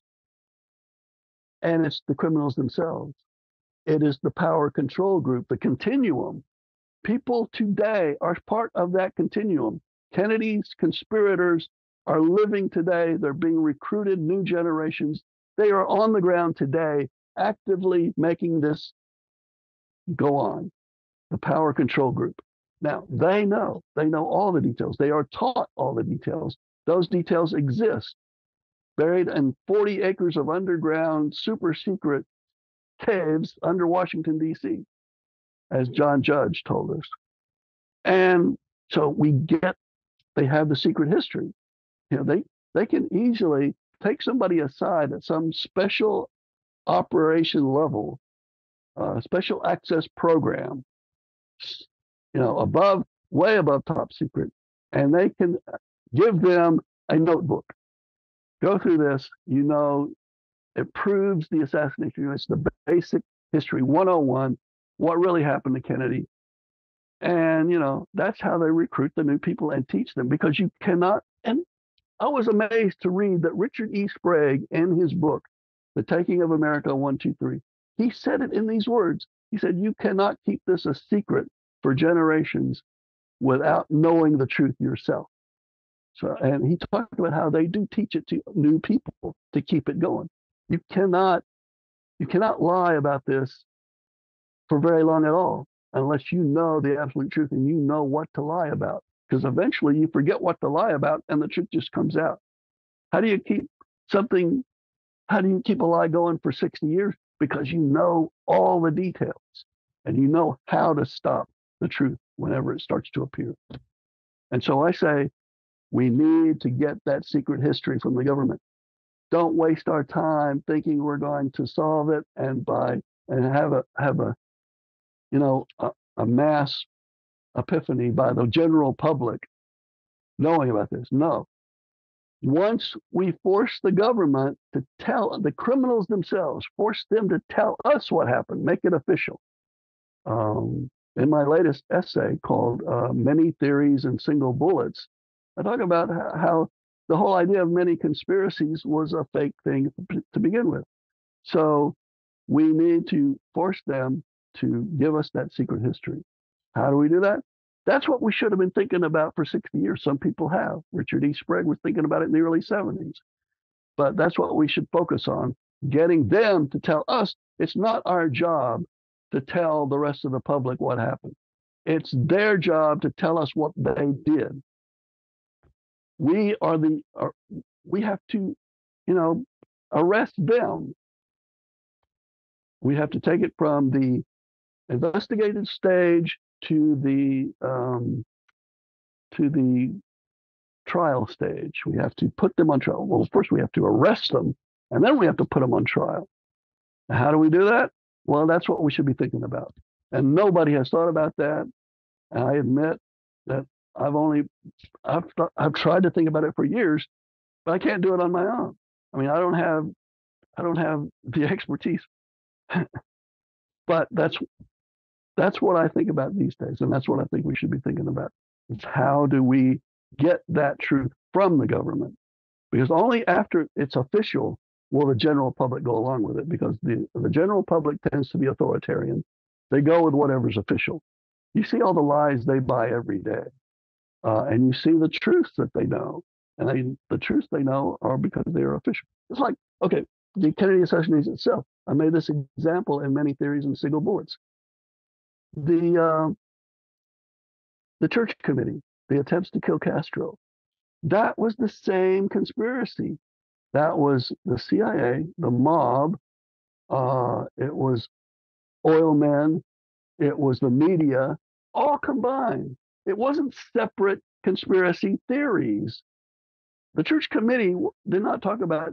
B: And it's the criminals themselves. It is the power control group, the continuum. People today are part of that continuum. Kennedy's conspirators are living today. They're being recruited, new generations. They are on the ground today, actively making this go on. The power control group. Now, they know, they know all the details. They are taught all the details. Those details exist buried in 40 acres of underground, super secret caves under Washington, D.C., as John Judge told us. And so we get they have the secret history. You know, they they can easily take somebody aside at some special operation level, uh, special access program, you know, above, way above top secret, and they can give them a notebook. Go through this, you know, it proves the assassination. It's the basic history 101, what really happened to Kennedy, and, you know, that's how they recruit the new people and teach them because you cannot. And I was amazed to read that Richard E. Sprague, in his book, The Taking of America 123, he said it in these words. He said, You cannot keep this a secret for generations without knowing the truth yourself. So, and he talked about how they do teach it to new people to keep it going. You cannot, you cannot lie about this for very long at all unless you know the absolute truth and you know what to lie about. Because eventually you forget what to lie about and the truth just comes out. How do you keep something, how do you keep a lie going for 60 years? Because you know all the details and you know how to stop the truth whenever it starts to appear. And so I say, we need to get that secret history from the government. Don't waste our time thinking we're going to solve it and by and have a have a you know, a, a mass epiphany by the general public knowing about this. No. Once we force the government to tell the criminals themselves, force them to tell us what happened, make it official. Um, in my latest essay called uh, Many Theories and Single Bullets, I talk about how the whole idea of many conspiracies was a fake thing to begin with. So we need to force them to give us that secret history. How do we do that? That's what we should have been thinking about for 60 years. Some people have. Richard E. Sprague was thinking about it in the early 70s. But that's what we should focus on getting them to tell us it's not our job to tell the rest of the public what happened. It's their job to tell us what they did. We are the, are, we have to, you know, arrest them. We have to take it from the investigated stage to the um, to the trial stage. We have to put them on trial. Well, first we have to arrest them, and then we have to put them on trial. how do we do that? Well, that's what we should be thinking about. And nobody has thought about that. And I admit that I've only I've I've tried to think about it for years, but I can't do it on my own. I mean, I don't have I don't have the expertise. but that's that's what I think about these days, and that's what I think we should be thinking about. Is how do we get that truth from the government? Because only after it's official will the general public go along with it. Because the the general public tends to be authoritarian. They go with whatever's official. You see all the lies they buy every day, uh, and you see the truths that they know, and they, the truths they know are because they are official. It's like okay, the Kennedy assassination itself. I made this example in many theories and single boards. The uh, the Church Committee, the attempts to kill Castro, that was the same conspiracy. That was the CIA, the mob. Uh, it was oil men. It was the media, all combined. It wasn't separate conspiracy theories. The church committee did not talk about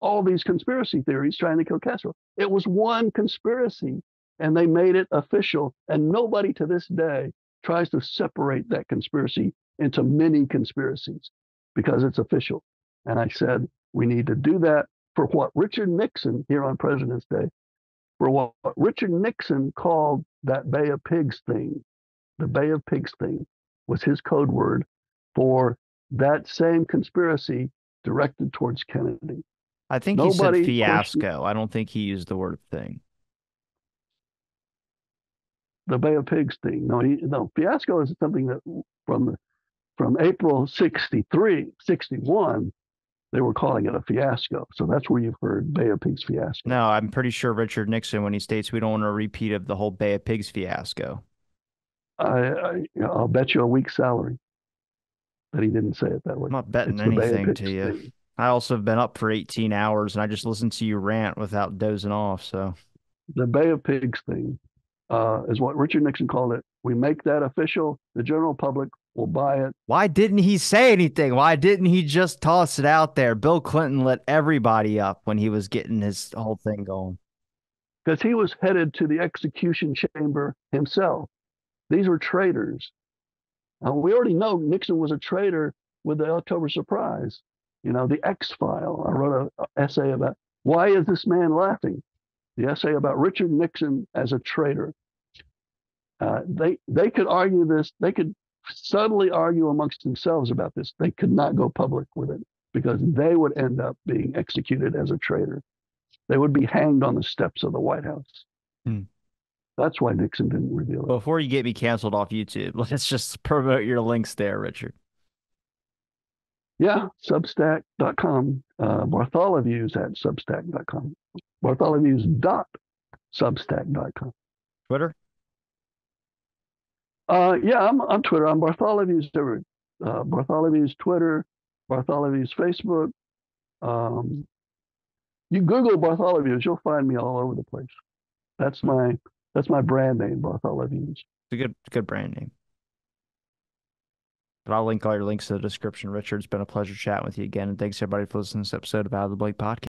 B: all these conspiracy theories trying to kill Castro. It was one conspiracy, and they made it official. And nobody to this day tries to separate that conspiracy into many conspiracies because it's official. And I said, we need to do that for what Richard Nixon here on President's Day, for what Richard Nixon called that Bay of Pigs thing. The Bay of Pigs thing was his code word for that same conspiracy directed towards Kennedy.
A: I think Nobody he said fiasco. Questioned. I don't think he used the word thing.
B: The Bay of Pigs thing. No, he, no, fiasco is something that from from April 63, 61, they were calling it a fiasco. So that's where you've heard Bay of Pigs fiasco.
A: No, I'm pretty sure Richard Nixon, when he states we don't want a repeat of the whole Bay of Pigs fiasco.
B: I, I will bet you a week's salary that he didn't say it that way.
A: I'm not betting it's anything to you. Thing. I also have been up for 18 hours and I just listened to you rant without dozing off. So
B: the Bay of Pigs thing uh, is what Richard Nixon called it. We make that official. The general public will buy it.
A: Why didn't he say anything? Why didn't he just toss it out there? Bill Clinton let everybody up when he was getting his whole thing going.
B: Because he was headed to the execution chamber himself. These were traitors. Now, we already know Nixon was a traitor with the October surprise. You know, the X file. I wrote an essay about why is this man laughing? The essay about Richard Nixon as a traitor. Uh, they they could argue this. They could subtly argue amongst themselves about this. They could not go public with it because they would end up being executed as a traitor. They would be hanged on the steps of the White House. Hmm. That's why Nixon didn't reveal it.
A: Before you get me canceled off YouTube, let's just promote your links there, Richard.
B: Yeah, substack.com. Uh, Bartholoviews at substack.com. Bartholoviews.substack.com.
A: Twitter?
B: Uh, yeah, I'm on Twitter. I'm Bartholoviews uh, Bartholoviews Twitter, Bartholoviews Facebook. Um, you Google Bartholoviews, you'll find me all over the place. That's my that's my brand name, Bartholoviews.
A: It's a good good brand name. But I'll link all your links in the description. Richard, it's been a pleasure chatting with you again. And thanks everybody for listening to this episode of Out of the Blank Podcast.